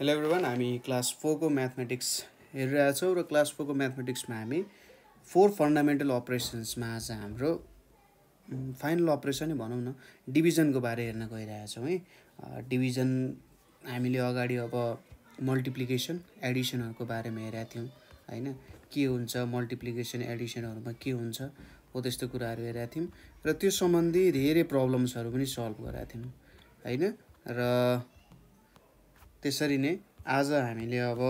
Hello everyone हामी class फोरको mathematics हेरिरहेछौँ र क्लास फोरको म्याथमेटिक्समा हामी फोर फन्डामेन्टल अपरेसन्समा आज हाम्रो फाइनल अपरेसनै भनौँ न डिभिजनको बारे हेर्न गइरहेछौँ है। डिभिजन हामीले अगाडि अब मल्टिप्लिकेसन एडिसनहरूको बारेमा हेरेका थियौँ होइन? के हुन्छ मल्टिप्लिकेसन एडिसनहरूमा के हुन्छ हो त्यस्तो कुराहरू हेरेका थियौँ। र त्यो सम्बन्धी धेरै प्रब्लम्सहरू पनि सल्भ गरेका थियौँ होइन? र त्यसरी नै आज हामीले अब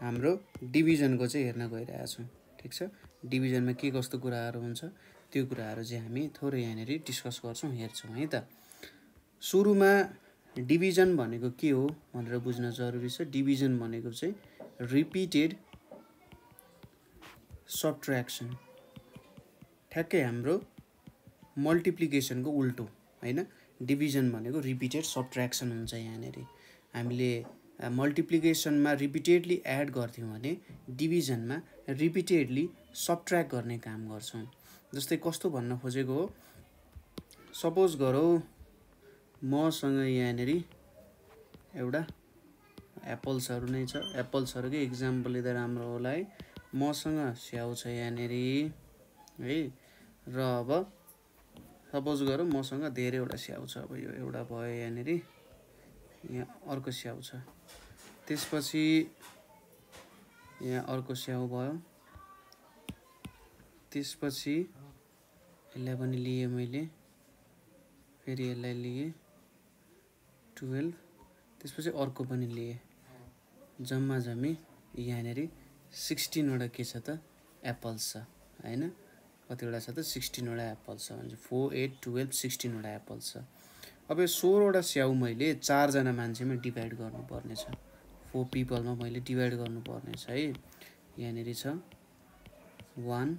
हाम्रो डिभिजनको चाहिँ हेर्न गइरहेछौँ ठिक छ? डिभिजनमा के कस्तो कुराहरू हुन्छ? त्यो कुराहरू चाहिँ हामी थोरै यहाँनिर डिस्कस गर्छौँ हेर्छौँ है त। सुरुमा डिभिजन भनेको के हो भनेर बुझ्न जरुरी छ। डिभिजन भनेको चाहिँ रिपिटेड सब्ट्र्याक्सन। ठ्याक्कै हाम्रो मल्टिप्लिकेसनको उल्टो होइन? डिभिजन भनेको रिपिटेड सब्ट्र्याक्सन हुन्छ यहाँनिर। हामीले मल्टिप्लिकेसनमा रिपिटेडली एड गर्थ्यौँ भने डिभिजनमा रिपिटेडली सब्ट्र्याक्ट गर्ने काम गर्छौँ। जस्तै कस्तो भन्न खोजेको हो? सपोज गरौँ मसँग यहाँनिर एउटा एप्पल्सहरू नै छ। एप्पल्सहरूकै इक्जाम्पल लिँदा राम्रो होला है। मसँग स्याउ छ यहाँनिर है। र अब सपोज गरौँ मसँग धेरैवटा स्याउ छ। अब यो एउटा भयो यहाँनिर। यहाँ अर्को स्याउ छ। त्यसपछि यहाँ अर्को स्याउ भयो। त्यसपछि यसलाई पनि लिएँ मैले। फेरि यसलाई लिएँ। टुवेल्भ। त्यसपछि अर्को पनि लिएँ। जम्मा जम्मी यहाँनिर सिक्सटिनवटा के छ त? एप्पल्स छ होइन? कतिवटा छ त? सिक्सटिनवटा एप्पल्स छ। भने फोर एट टुवेल्भ सिक्सटिनवटा एप्पल्स छ। अब यो सोह्रवटा स्याउ मैले चारजना मान्छेमा डिभाइड गर्नुपर्ने छ फोर पिपलमा मैले डिभाइड गर्नुपर्ने छ है। यहाँनिर छ। One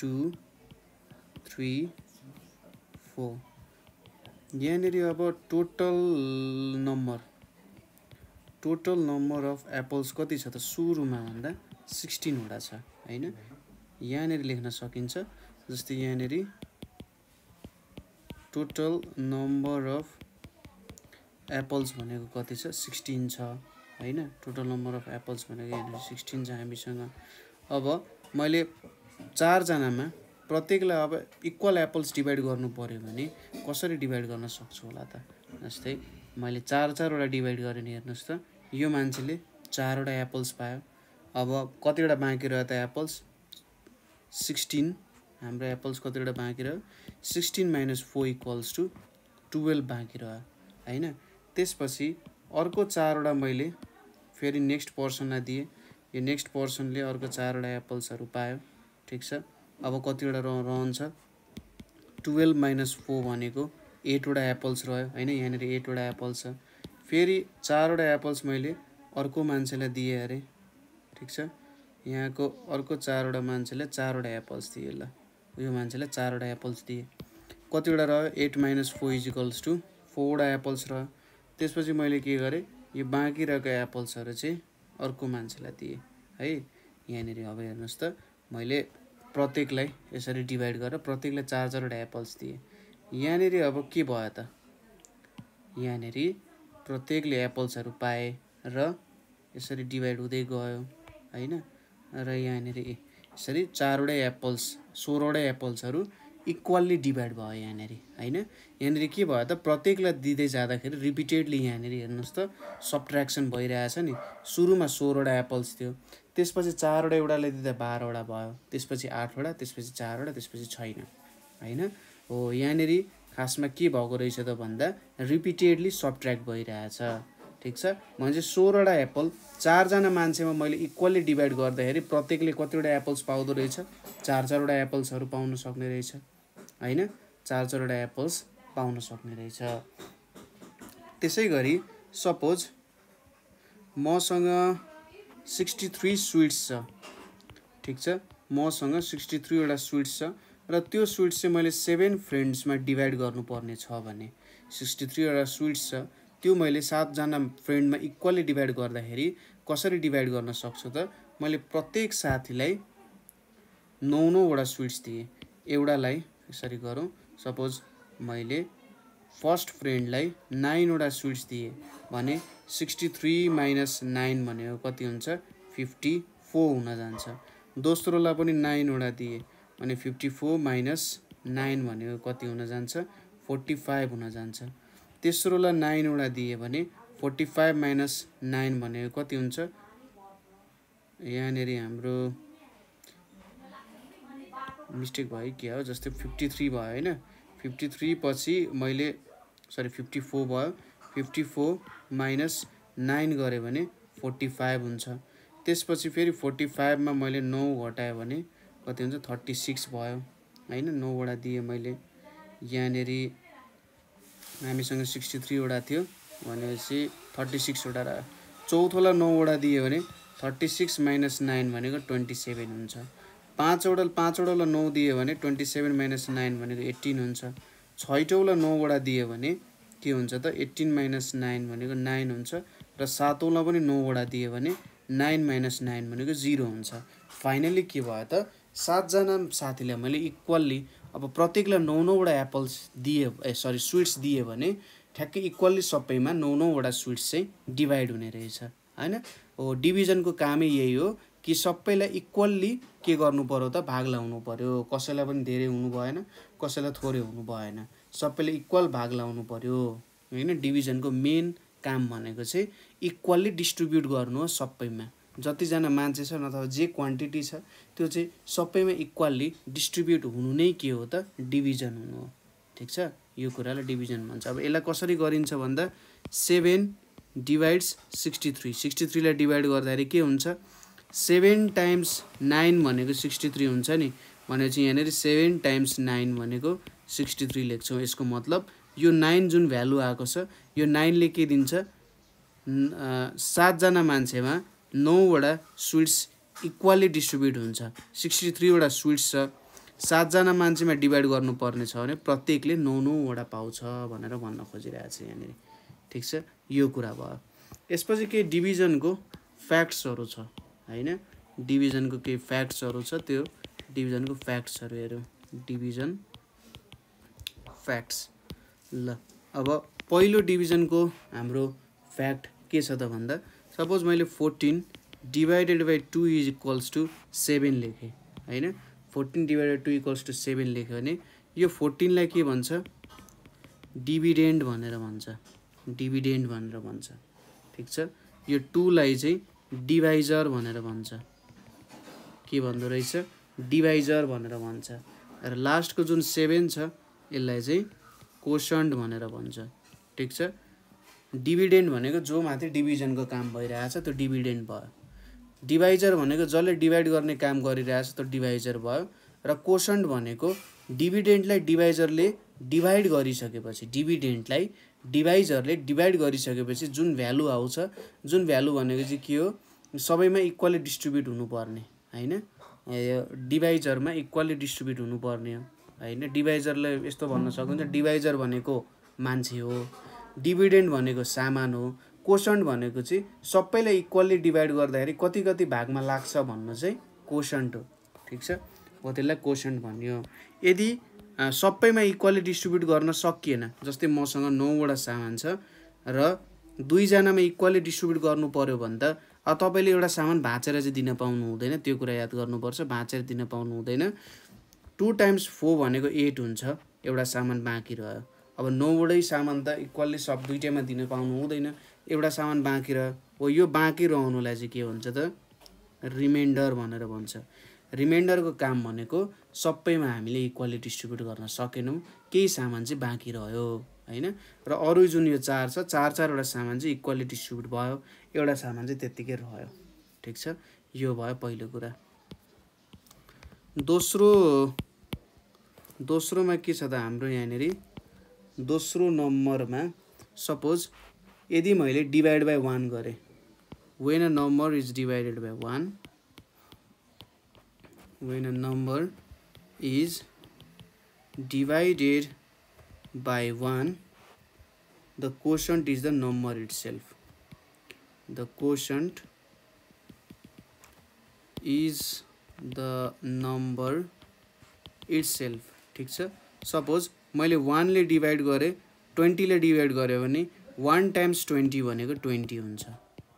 two three four. यहाँनिर अब total number total number of apples कति छ त? सुरुमा भन्दा सिक्सटिनवटा छ होइन? यहाँनिर लेख्न सकिन्छ जस्तै यहाँनिर टोटल नम्बर अफ एप्पल्स भनेको कति छ? सिक्सटिन छ होइन? टोटल नम्बर अफ एप्पल्स भनेको यहाँनिर सिक्सटिन छ हामीसँग। अब मैले चारजनामा प्रत्येकलाई अब इक्वल एप्पल्स डिभाइड गर्नु पऱ्यो भने कसरी डिभाइड गर्न सक्छु होला त? जस्तै मैले चार चारवटा डिभाइड गरेँ हेर्नुहोस् त। यो मान्छेले चारवटा एप्पल्स पायो। अब कतिवटा बाँकी रह्यो त एप्पल्स? सिक्सटिन। हाम्रो एप्पल्स कतिवटा बाँकी रह्यो? Sixteen minus four equals to twelve बाँकी रह्यो होइन? त्यसपछि अर्को चारवटा मैले फेरि नेक्स्ट पर्सनलाई दिएँ। यो नेक्स्ट पर्सनले अर्को चारवटा एप्पल्सहरू पायो ठिक छ? अब कतिवटा रह रहन्छ? टुवेल्भ माइनस फोर भनेको एटवटा एप्पल्स रह्यो होइन? यहाँनिर एटवटा एप्पल्स छ। फेरि चारवटा एप्पल्स मैले अर्को मान्छेलाई दिएँ अरे ठिक छ? यहाँको अर्को चारवटा मान्छेलाई चारवटा एप्पल्स दिएँ ल। यो मान्छेलाई चारवटा एप्पल्स दिएँ। कतिवटा रह्यो? Eight minus four equals to फोरवटा apples रह्यो। त्यसपछि मैले के गरेँ? यो बाँकी रहेको एप्पल्सहरू चाहिँ अर्को मान्छेलाई दिएँ। है यहाँनिर अब हेर्नुहोस् त मैले प्रत्येकलाई यसरी डिभाइड गरेर प्रत्येकलाई चार चारवटा एप्पल्स दिएँ। यहाँनिर अब के भयो त? यहाँनिर प्रत्येकले एप्पल्सहरू पाए र यसरी डिभाइड हुँदै गयो होइन? र यहाँनिर यसरी चारवटै एप्पल्स सोह्रवटै एप्पल्सहरू इक्वल्ली डिभाइड भयो यहाँनिर होइन? यहाँनिर के भयो त? प्रत्येकलाई दिँदै जाँदाखेरि रिपिटेडली यहाँनिर हेर्नुहोस् त सब्ट्र्याक्सन भइरहेछ नि। सुरुमा सोह्रवटा एप्पल्स थियो त्यसपछि चारवटा एउटाले दिँदा बाह्रवटा भयो त्यसपछि आठवटा त्यसपछि चारवटा त्यसपछि छैन होइन? हो यहाँनिर खासमा के भएको रहेछ त भन्दा रिपिटेडली सब्ट्र्याक्ट भइरहेछ। ठिक छ? भने चाहिँ सोह्रवटा एप्पल चारजना मान्छेमा मैले इक्वल्ली डिभाइड गर्दाखेरि प्रत्येकले कतिवटा एप्पल्स पाउँदो रहेछ? चार चारवटा एप्पल्सहरू पाउन सक्ने रहेछ। होइन? चार चारवटा एप्पल्स पाउन सक्ने रहेछ। त्यसै गरी सपोज मसँग सिक्सटी थ्री स्विट्स छ। ठिक छ? मसँग सिक्सटी थ्रीवटा स्विट्स छ र त्यो स्विट्स चाहिँ मैले सेभेन फ्रेन्ड्समा डिभाइड गर्नुपर्ने छ भने। सिक्सटी थ्रीवटा स्विट्स छ। त्यो मैले सातजना फ्रेन्डमा इक्वल्ली डिभाइड गर्दाखेरि कसरी डिभाइड गर्न सक्छु त? मैले प्रत्येक साथीलाई नौ नौवटा स्विट्स दिएँ। एउटालाई यसरी गरौँ। सपोज मैले फर्स्ट फ्रेन्डलाई नाइनवटा स्विट्स दिएँ भने सिक्सटी थ्री माइनस नाइन भनेको कति हुन्छ? फिफ्टी फोर हुन जान्छ। दोस्रोलाई पनि नाइनवटा दिएँ भने फिफ्टी फोर माइनस नाइन भनेको कति हुन जान्छ? फोर्टी फाइभ हुन जान्छ। तेस्रोलाई नाइनवटा दिएँ भने फोर्टी फाइभ माइनस नाइन भनेको कति हुन्छ? यहाँनिर हाम्रो मिस्टेक भयो क्या हो? जस्तै फिफ्टी थ्री भयो होइन? फिफ्टी थ्री पछि मैले सरी फिफ्टी फोर भयो। फिफ्टी फोर माइनस नाइन गरेँ भने फोर्टी फाइभ हुन्छ। त्यसपछि फेरि फोर्टी फाइभमा मैले नौ घटाएँ भने कति हुन्छ? थर्टी सिक्स भयो होइन? नौवटा दिएँ मैले। यहाँनिर हामीसँग सिक्सटी थ्रीवटा थियो। भनेपछि थर्टी सिक्सवटा चौथोलाई नौवटा दियो भने थर्टी सिक्स माइनस नाइन भनेको ट्वेन्टी सेभेन हुन्छ। पाँचवटा पाँचवटालाई नौ दियो भने ट्वेन्टी सेभेन माइनस नाइन भनेको एट्टिन हुन्छ। छैटौँलाई नौवटा दियो भने के हुन्छ त? एट्टिन माइनस नाइन भनेको नाइन हुन्छ र सातौँलाई पनि नौवटा दियो भने नाइन माइनस नाइन भनेको जिरो हुन्छ। फाइनली के भयो त? सातजना साथीलाई मैले इक्वल्ली अब प्रत्येकलाई नौ नौवटा एप्पल्स दिए ए सरी स्विट्स दिएँ भने ठ्याक्कै इक्वल्ली सबैमा नौ नौवटा स्विट्स चाहिँ डिभाइड हुने रहेछ होइन? हो डिभिजनको कामै यही हो कि सबैलाई इक्वल्ली के गर्नु पऱ्यो त? भाग लाउनु पऱ्यो कसैलाई पनि धेरै हुनु भएन कसैलाई थोरै हुनु भएन। सबैले इक्वल भाग लाउनु पऱ्यो होइन? डिभिजनको मेन काम भनेको चाहिँ इक्वल्ली डिस्ट्रिब्युट गर्नु हो सबैमा। जतिजना मान्छे छ अथवा जे क्वान्टिटी छ त्यो चाहिँ सबैमा इक्वल्ली डिस्ट्रिब्युट हुनु नै के हो त? डिभिजन हुनु हो। ठिक छ? यो कुरालाई डिभिजन भन्छ। अब यसलाई कसरी गरिन्छ भन्दा seven divides sixty three sixty थ्रीलाई divide गर्दाखेरि के हुन्छ? सेभेन टाइम्स नाइन भनेको सिक्सटी थ्री हुन्छ नि। भनेपछि यहाँनिर सेभेन टाइम्स नाइन भनेको सिक्सटी थ्री लेख्छौँ। यसको मतलब यो नाइन जुन भ्यालु आएको छ यो नाइनले के दिन्छ? सातजना मान्छेमा नौवटा स्विट्स इक्वल्ली डिस्ट्रिब्युट हुन्छ। सिक्सटी थ्रीवटा स्विट्स छ। सातजना मान्छेमा डिभाइड गर्नुपर्ने छ भने प्रत्येकले नौ नौवटा पाउँछ भनेर भन्न खोजिरहेको छ यहाँनिर। ठिक छ? यो कुरा भयो। यसपछि केही डिभिजनको फ्याक्ट्सहरू छ होइन? डिभिजनको केही फ्याक्ट्सहरू छ त्यो डिभिजनको फ्याक्ट्सहरू हेऱ्यौँ। डिभिजन फ्याक्ट्स ल अब पहिलो डिभिजनको हाम्रो फ्याक्ट के छ त भन्दा सपोज मैले fourteen divided by two is equals to seven लेखेँ होइन fourteen divided two equals to seven लेख्यो भने यो फोर्टिनलाई के भन्छ? डिभिडेन्ड भनेर भन्छ। डिभिडेन्ड भनेर भन्छ। ठिक छ? यो टूलाई चाहिँ डिभाइजर भनेर भन्छ। के भन्दो रहेछ? डिभाइजर भनेर भन्छ। र लास्टको जुन सेभेन छ यसलाई चाहिँ कोसन्ड भनेर भन्छ। ठिक छ? डिभिडेन्ड भनेको जो माथि डिभिजनको काम भइरहेछ त्यो डिभिडेन्ड भयो। डिभाइजर भनेको जसले डिभाइड गर्ने काम गरिरहेछ त्यो डिभाइजर भयो। र कोसन्ड भनेको डिभिडेन्टलाई डिभाइजरले डिभाइड गरिसकेपछि डिभिडेन्टलाई डिभाइजरले डिभाइड गरिसकेपछि जुन भ्यालु आउँछ जुन भ्यालु भनेको चाहिँ के हो? सबैमा इक्वली डिस्ट्रिब्युट हुनुपर्ने होइन? डिभाइजरमा इक्वल्ली डिस्ट्रिब्युट हुनुपर्ने होइन? डिभाइजरलाई यस्तो भन्न सकिन्छ डिभाइजर भनेको मान्छे हो। डिभिडेन्ड भनेको सामान हो कोसन्ट भनेको चाहिँ सबैलाई इक्वल्ली डिभाइड गर्दाखेरि कति कति भागमा लाग्छ भन्नु चाहिँ कोसन्ट हो ठिक छ? हो त्यसलाई कोसन्ट भन्यो। यदि सबैमा इक्वली डिस्ट्रिब्युट गर्न सकिएन जस्तै मसँग नौवटा सामान छ र दुईजनामा इक्वली डिस्ट्रिब्युट गर्नु पऱ्यो भने त अब तपाईँले एउटा सामान भाँचेर चाहिँ दिन पाउनु हुँदैन त्यो कुरा याद गर्नुपर्छ भाँचेर दिन पाउनु हुँदैन। टु टाइम्स फोर भनेको एट हुन्छ एउटा सामान बाँकी रह्यो। अब नौवटै सामान त इक्वल्ली सब दुइटैमा दिन पाउनु हुँदैन। एउटा सामान बाँकी रह्यो हो यो बाँकी रहनुलाई चाहिँ के भन्छ त? रिमाइन्डर भनेर भन्छ। रिमाइन्डरको काम भनेको सबैमा हामीले इक्वली डिस्ट्रिब्युट गर्न सकेनौँ। केही सामान चाहिँ बाँकी रह्यो होइन? र अरू जुन यो चार छ चार चारवटा सामान चाहिँ इक्वली डिस्ट्रिब्युट भयो। एउटा सामान चाहिँ त्यत्तिकै रह्यो। ठिक छ? यो भयो पहिलो कुरा। दोस्रो दोस्रोमा के छ त हाम्रो यहाँनिर? दोस्रो नम्बरमा सपोज यदि मैले डिभाइड बाई वान गरेँ when a number is divided by one when a number is divided by 1 the quotient is the number itself the quotient is the number itself ठिक छ सपोज मैले वानले डिभाइड गरेँ ट्वेन्टीले divide गऱ्यो भने one times twenty भनेको twenty हुन्छ।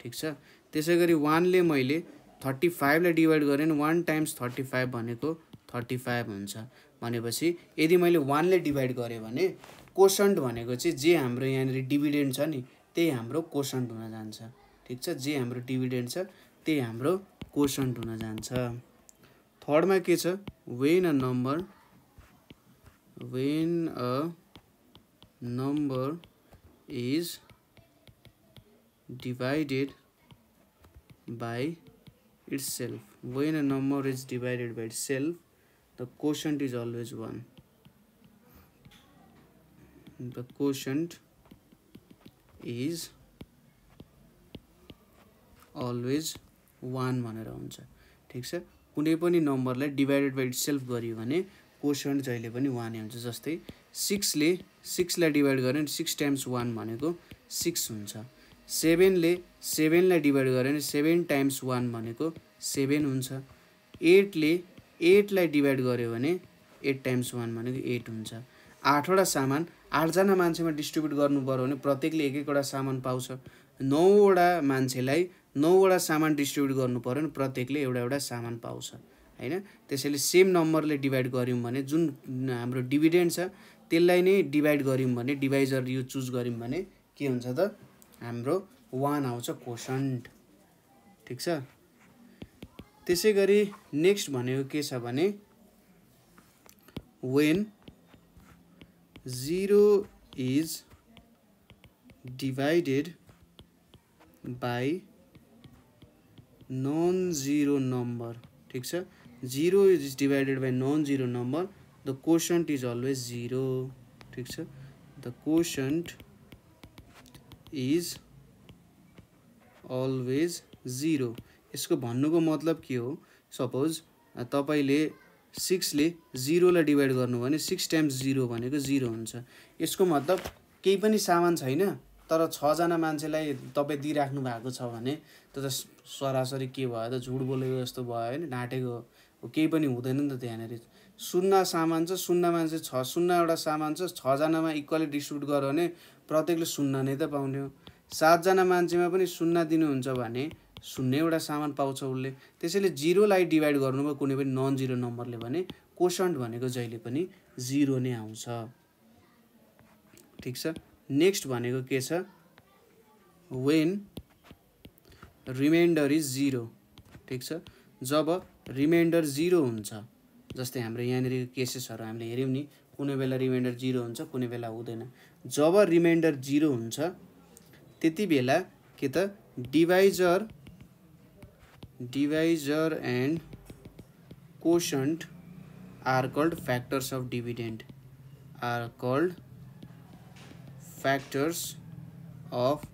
ठिक छ? त्यसै गरी वानले मैले थर्टी फाइभलाई डिभाइड गरेँ भने वान टाइम्स थर्टी फाइभ भनेको थर्टी फाइभ हुन्छ। भनेपछि यदि मैले वानले डिभाइड गरेँ भने कोसन्ट भनेको चाहिँ जे हाम्रो यहाँनिर डिभिडेन्ड छ नि त्यही हाम्रो कोसन्ट हुन जान्छ। ठिक छ? जे हाम्रो डिभिडेन्ड छ त्यही हाम्रो कोसन्ट हुन जान्छ। थर्डमा के छ? When a number when a number is divided by itself when a number is divided by itself the quotient is always 1 the quotient is always 1 भनेर हुन्छ ठिक छ कुनै पनि नम्बरलाई डिभाइडेड बाई सेल्फ गरियो भने कोसन्ट जहिले पनि वानै हुन्छ जस्तै सिक्सले सिक्सलाई डिभाइड गऱ्यो भने सिक्स टाइम्स वान भनेको सिक्स हुन्छ। सेभेनले सेभेनलाई डिभाइड गऱ्यो भने सेभेन टाइम्स वान भनेको सेभेन हुन्छ। एटले एटलाई डिभाइड गऱ्यो भने एट टाइम्स वान भनेको एट हुन्छ। आठवटा सामान आठजना मान्छेमा डिस्ट्रिब्युट गर्नु पऱ्यो भने प्रत्येकले एक एकवटा सामान पाउँछ। नौवटा मान्छेलाई नौवटा सामान डिस्ट्रिब्युट गर्नु पऱ्यो भने प्रत्येकले एउटा एउटा सामान पाउँछ। होइन? त्यसैले सेम नम्बरले डिभाइड गऱ्यौँ भने जुन हाम्रो डिभिडेन्ड छ त्यसलाई नै डिभाइड गऱ्यौँ भने डिभाइजर यो चुज गऱ्यौँ भने के हुन्छ त? हाम्रो वान आउँछ कोसन्ट ठिक छ? त्यसै गरी नेक्स्ट भनेको के छ भने when zero is divided by non zero number ठिक छ? Zero is divided by non zero number the quotient is always zero ठिक छ? The quotient is always zero यसको भन्नुको मतलब के हो? सपोज तपाईँले सिक्सले जिरोलाई डिभाइड गर्नु भने सिक्स टाइम्स जिरो भनेको जिरो हुन्छ। यसको मतलब केही पनि सामान छैन तर छजना मान्छेलाई तपाईँ दिइराख्नु भएको छ भने त सरासरी के भयो त? झुट बोलेको जस्तो भयो होइन? ढाँटेको केही पनि हुँदैन नि त त्यहाँनिर। शून्य सामान छ शून्य मान्छे छ शून्य एउटा सामान छ छजनामा इक्वली डिस्ट्रिब्युट गर्यो भने प्रत्येकले शून्य नै त पाउने हो। सातजना मान्छेमा पनि शून्य दिनुहुन्छ भने शून्य एउटा सामान पाउँछ उसले। त्यसैले जिरोलाई डिभाइड गर्नुभयो कुनै पनि नन जिरो नम्बरले भने कोसन्ट भनेको जहिले पनि जिरो नै आउँछ। ठिक छ? नेक्स्ट भनेको के छ? वेन रिमाइन्डर इज जिरो ठिक छ? जब रिमाइन्डर जिरो हुन्छ। जस्तै हाम्रो यहाँनिर केसेसहरू हामीले हेऱ्यौँ नि कुनै बेला रिमाइन्डर जिरो हुन्छ कुनै बेला हुँदैन। जब रिमाइन्डर जिरो हुन्छ त्यति बेला के त divisor divisor and quotient are called factors of dividend are called factors of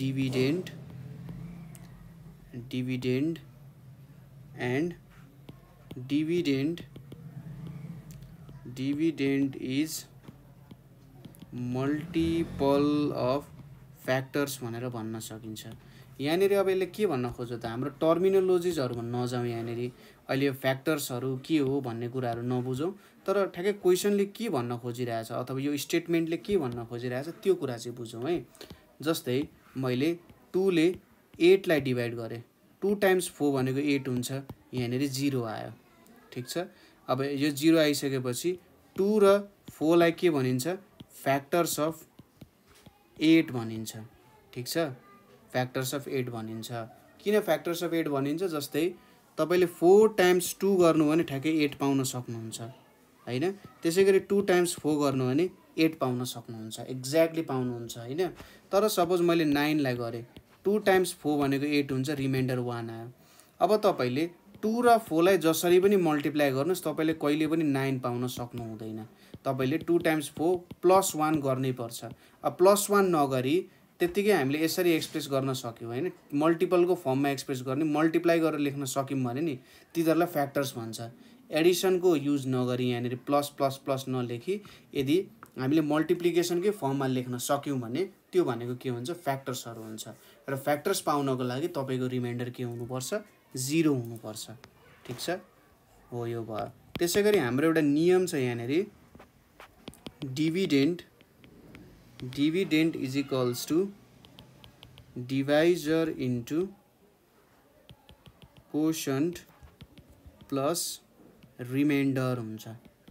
dividend dividend and dividend dividend is multiple of factors भनेर भन्न सकिन्छ। यहाँनिर अब यसले के भन्न खोज्यो त? हाम्रो टर्मिनोलोजिजहरूमा नजाउँ यहाँनिर। अहिले यो फ्याक्टर्सहरू के हो भन्ने कुराहरू नबुझौँ। तर ठ्याक्कै क्वेसनले के भन्न खोजिरहेछ अथवा यो स्टेटमेन्टले के भन्न खोजिरहेछ त्यो कुरा चाहिँ बुझौँ है। जस्तै मैले टूले एटलाई डिभाइड गरेँ। टु टाइम्स फोर भनेको एट हुन्छ। यहाँनिर जिरो आयो। ठिक छ? अब यो जिरो आइसकेपछि टु र फोरलाई के भनिन्छ? फ्याक्टर्स अफ एट भनिन्छ। ठिक छ? फ्याक्टर्स अफ एट भनिन्छ। किन फ्याक्टर्स अफ एट भनिन्छ? जस्तै तपाईँले फोर टाइम्स टू गर्नु भने ठ्याक्कै एट पाउन सक्नुहुन्छ। होइन? त्यसै गरी टू टाइम्स फोर गर्नु भने एट पाउन सक्नुहुन्छ। एक्ज्याक्टली पाउनुहुन्छ। होइन? तर सपोज मैले नाइनलाई गरेँ। टू टाइम्स फोर भनेको एट हुन्छ रिमाइन्डर वान आयो अब तपाईँले टू र फोरलाई जसरी पनि मल्टिप्लाई गर्नुहोस् तपाईँले कहिले पनि नाइन पाउन सक्नु हुँदैन। तपाईँले two times four plus one गर्नै पर्छ। अब प्लस वान नगरी त्यत्तिकै हामीले यसरी एक्सप्रेस गर्न सक्यौँ होइन? मल्टिपलको फर्ममा एक्सप्रेस गर्ने मल्टिप्लाई गरेर लेख्न सक्यौँ भने नि तिनीहरूलाई फ्याक्टर्स भन्छ। एडिसनको युज नगरी यहाँनिर प्लस प्लस प्लस नलेखी यदि हामीले मल्टिप्लिकेसनकै फर्ममा लेख्न सक्यौँ भने त्यो भनेको के हुन्छ? फ्याक्टर्सहरू हुन्छ। र फ्याक्टर्स पाउनको लागि तपाईँको रिमाइन्डर के हुनुपर्छ? जिरो हुनुपर्छ। ठिक छ? हो यो भयो। त्यसै गरी हाम्रो एउटा नियम छ यहाँनिर। Dividend dividend is equals to divisor into quotient plus remainder हुन्छ।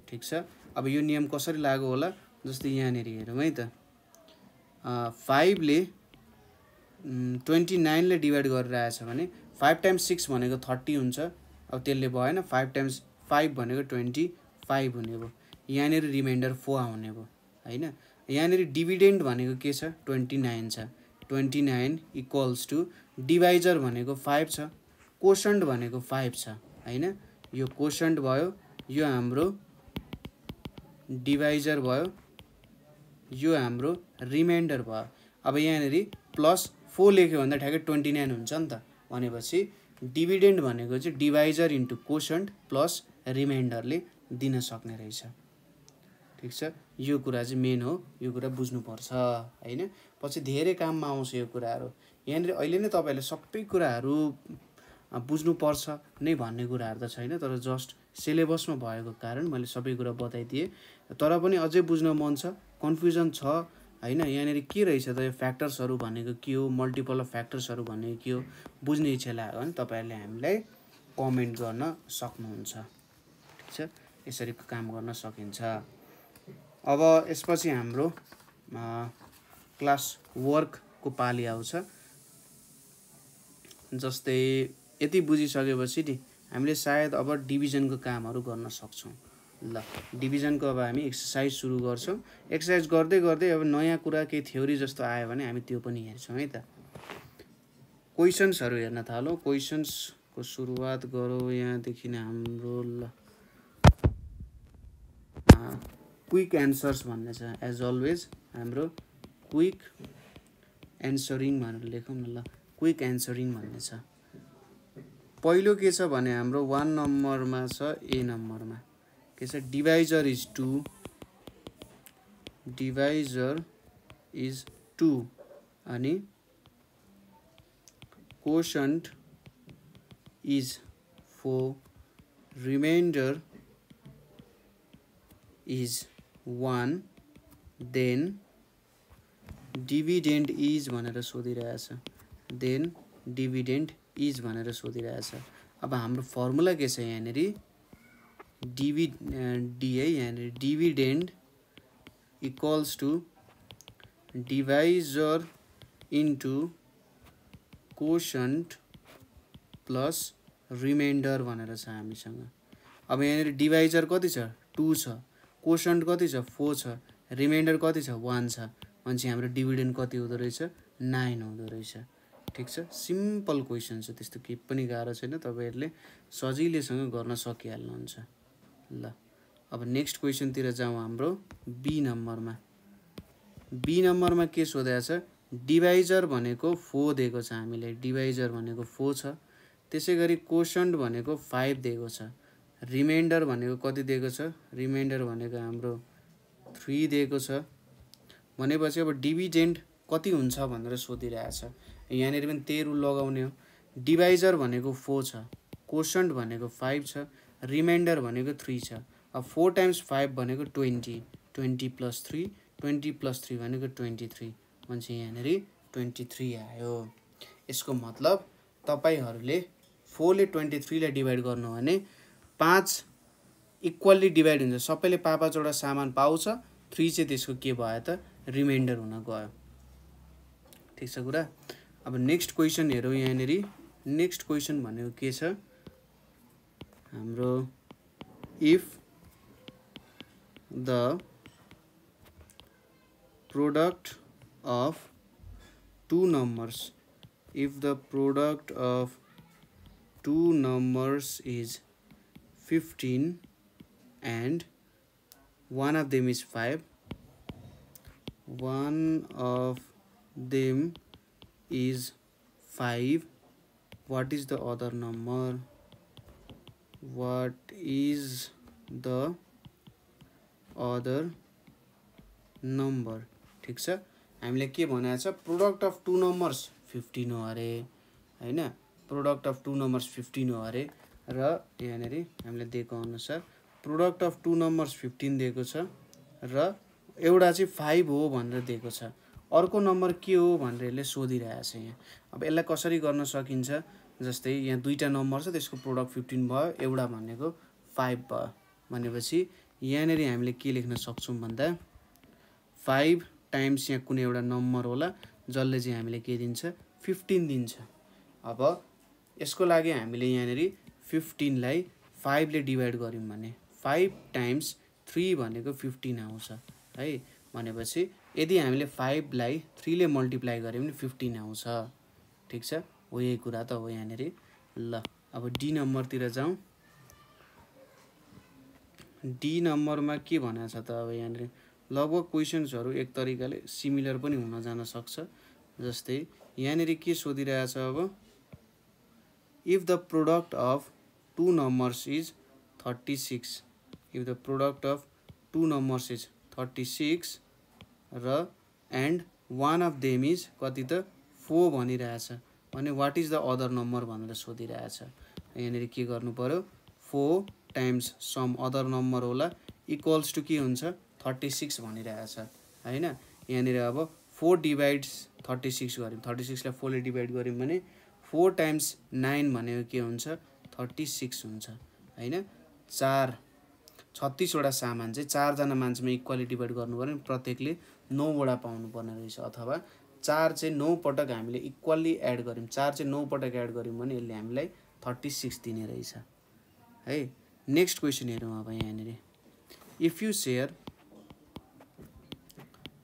ठिक छ? अब यो नियम कसरी लागु होला? जस्तै यहाँनिर हेरौँ है त। फाइभले ट्वेन्टी नाइनले डिभाइड गरेर आएछ भने फाइभ टाइम्स सिक्स भनेको थर्टी हुन्छ। अब त्यसले भएन फाइभ टाइम्स फाइभ भनेको ट्वेन्टी फाइभ हुने भयो। यहाँनिर रिमाइन्डर फोर आउने भयो होइन? यहाँनिर डिभिडेन्ट भनेको के छ? ट्वेन्टी नाइन छ। Twenty nine equals to divisor भनेको फाइभ छ कोसन्ट भनेको फाइभ छ होइन? यो कोसन्ट भयो यो हाम्रो डिभाइजर भयो यो हाम्रो रिमाइन्डर भयो। अब यहाँनिर प्लस फोर लेख्यो भन्दा ठ्याक्कै ट्वेन्टी नाइन हुन्छ नि त। भनेपछि डिभिडेन्ड भनेको चाहिँ डिभाइजर इन्टु कोसन्ट प्लस रिमाइन्डरले दिन सक्ने रहेछ। ठिक छ? यो कुरा चाहिँ मेन हो। यो कुरा बुझ्नुपर्छ होइन? पछि धेरै काममा आउँछ यो कुराहरू। यहाँनिर अहिले नै तपाईँहरूले सबै कुराहरू बुझ्नुपर्छ। नै भन्ने कुराहरू त छैन तर जस्ट सिलेबसमा भएको कारण मैले सबै कुरा बताइदिएँ। तर पनि अझै बुझ्न मन छ। कन्फ्युजन छ। होइन यहाँनिर के रहेछ त यो फ्याक्टर्सहरू भनेको के हो मल्टिपल अफ फ्याक्टर्सहरू भनेको के हो बुझ्ने इच्छा लाग्यो भने तपाईँहरूले हामीलाई कमेन्ट गर्न सक्नुहुन्छ। ठिक छ? यसरी काम गर्न सकिन्छ। अब यसपछि हाम्रो क्लास वर्कको पालि आउँछ। जस्तै यति बुझिसकेपछि नि हामीले सायद अब डिभिजनको कामहरू गर्न सक्छौँ। ल डिभिजनको अब हामी एक्सर्साइज सुरु गर्छौँ। एक्सर्साइज गर्दै गर्दै अब नयाँ कुरा केही थ्योरी जस्तो आयो भने हामी त्यो पनि हेर्छौँ है त। क्वेसन्सहरू हेर्न थालौँ। क्वेसन्सको सुरुवात गरौँ यहाँदेखि हाम्रो ल। क्विक एन्सर्स भन्ने छ एज अलवेज हाम्रो क्विक एन्सरिङ भनेर लेखौँ न ल। क्विक एन्सरिङ भन्ने छ। पहिलो के छ भने हाम्रो वान नम्बरमा छ ए नम्बरमा के छ divisor is two divisor is two अनि quotient is four remainder is one then dividend is भनेर सोधिरहेछ। देन डिभिडेन्ट इज भनेर सोधिरहेछ। अब हाम्रो फर्मुला के छ यहाँनिर? डिभि है यहाँनिर dividend equals to divisor into quotient plus remainder भनेर छ हामीसँग। अब यहाँनिर डिभाइजर कति छ? टू छ। कोसन्ट कति छ? फोर छ। रिमाइन्डर कति छ? वान छ। भनेपछि हाम्रो डिभिडेन्ड कति हुँदो रहेछ? नाइन हुँदो रहेछ। ठिक छ? सिम्पल क्वेसन छ त्यस्तो केही पनि गाह्रो छैन। तपाईँहरूले सजिलैसँग गर्न सकिहाल्नुहुन्छ। ल। अब नेक्स्ट क्वेसनतिर जाउँ हाम्रो बी नम्बरमा बी नम्बरमा के सोधेको छ? डिभाइजर भनेको फो दिएको छ हामीले डिभाइजर भनेको फो छ। त्यसै गरी कोसन्ट भनेको फाइभ दिएको छ। रिमाइन्डर भनेको कति दिएको छ? रिमाइन्डर भनेको हाम्रो थ्री दिएको छ। भनेपछि अब डिभिडेन्ट कति हुन्छ भनेर सोधिरहेछ यहाँनिर पनि त्यही रुल लगाउने हो। डिभाइजर भनेको फोर छ। कोसन्ट भनेको फाइभ छ। रिमाइन्डर भनेको थ्री छ. अब फोर टाइम्स फाइभ भनेको twenty twenty plus three twenty plus three भनेको ट्वेन्टी थ्री मान्छे यहाँनिर ट्वेन्टी थ्री आयो। यसको मतलब तपाईँहरूले फोरले ट्वेन्टी थ्रीलाई डिभाइड गर्नु भने पाँच इक्वल्ली डिभाइड हुन्छ। सबैले पाँच पाँचवटा सामान पाउँछ थ्री चाहिँ त्यसको के भयो त? रिमाइन्डर हुन गयो। ठिक छ कुरा? अब नेक्स्ट क्वेसन हेरौँ यहाँनिर। नेक्स्ट क्वेसन भनेको के छ? हाम्रो if the product of two numbers if the product of two numbers is fifteen and one of them is five one of them is five what is the other number what is the other number? ठिक छ? हामीले के भनेको छ? Product of two numbers fifteen हो अरे होइन? Product of two numbers fifteen हो अरे। र यहाँनिर हामीले दिएको अनुसार product of two numbers fifteen दिएको छ। र एउटा चाहिँ फाइभ हो भनेर दिएको छ। अर्को नम्बर के हो भनेर यसले सोधिरहेको छ यहाँ। अब यसलाई कसरी गर्न सकिन्छ? जस्तै यहाँ दुईवटा नम्बर छ त्यसको प्रोडक्ट फिफ्टिन भयो एउटा भनेको फाइभ भयो। भनेपछि यहाँनिर हामीले के लेख्न सक्छौँ भन्दा फाइभ टाइम्स यहाँ कुनै एउटा नम्बर होला जसले चाहिँ हामीले के दिन्छ फिफ्टिन दिन्छ। अब यसको लागि हामीले यहाँनिर फिफ्टिनलाई फाइभले डिभाइड गऱ्यौँ भने फाइभ टाइम्स थ्री भनेको फिफ्टिन आउँछ है? भनेपछि यदि हामीले फाइभलाई थ्रीले मल्टिप्लाई गऱ्यो भने फिफ्टिन आउँछ। ठिक छ? हो यही कुरा त हो यहाँनिर। ल अब डी नम्बरतिर जाउँ। डी नम्बरमा के भनेको छ त अब यहाँनिर? लगभग क्वेसन्सहरू एक तरिकाले सिमिलर पनि हुन जान सक्छ। जस्तै यहाँनिर के सोधिरहेछ अब? If the product of two numbers is thirty six if the product of two numbers is thirty six र and one of them is कति त फोर भनिरहेछ। भने what is the other number भनेर सोधिरहेछ यहाँनिर के गर्नु पऱ्यो four times some other number होला इक्वल्स टु के हुन्छ? थर्टी सिक्स भनिरहेछ होइन? यहाँनिर अब फोर डिभाइड्स थर्टी सिक्स गऱ्यौँ। थर्टी सिक्सलाई फोरले डिभाइड गऱ्यौँ भने फोर टाइम्स नाइन भनेको के हुन्छ? थर्टी सिक्स हुन्छ होइन? चार छत्तिसवटा सामान चाहिँ चारजना मान्छेमा इक्वली डिभाइड गर्नु पऱ्यो भने प्रत्येकले नौवटा पाउनु पर्ने रहेछ अथवा चार चाहिँ नौ पटक हामीले इक्वल्ली एड गऱ्यौँ। चार चाहिँ नौ पटक एड गऱ्यौँ भने यसले हामीलाई थर्टी सिक्स दिने रहेछ। है नेक्स्ट क्वेसन हेरौँ अब यहाँनिर। If you share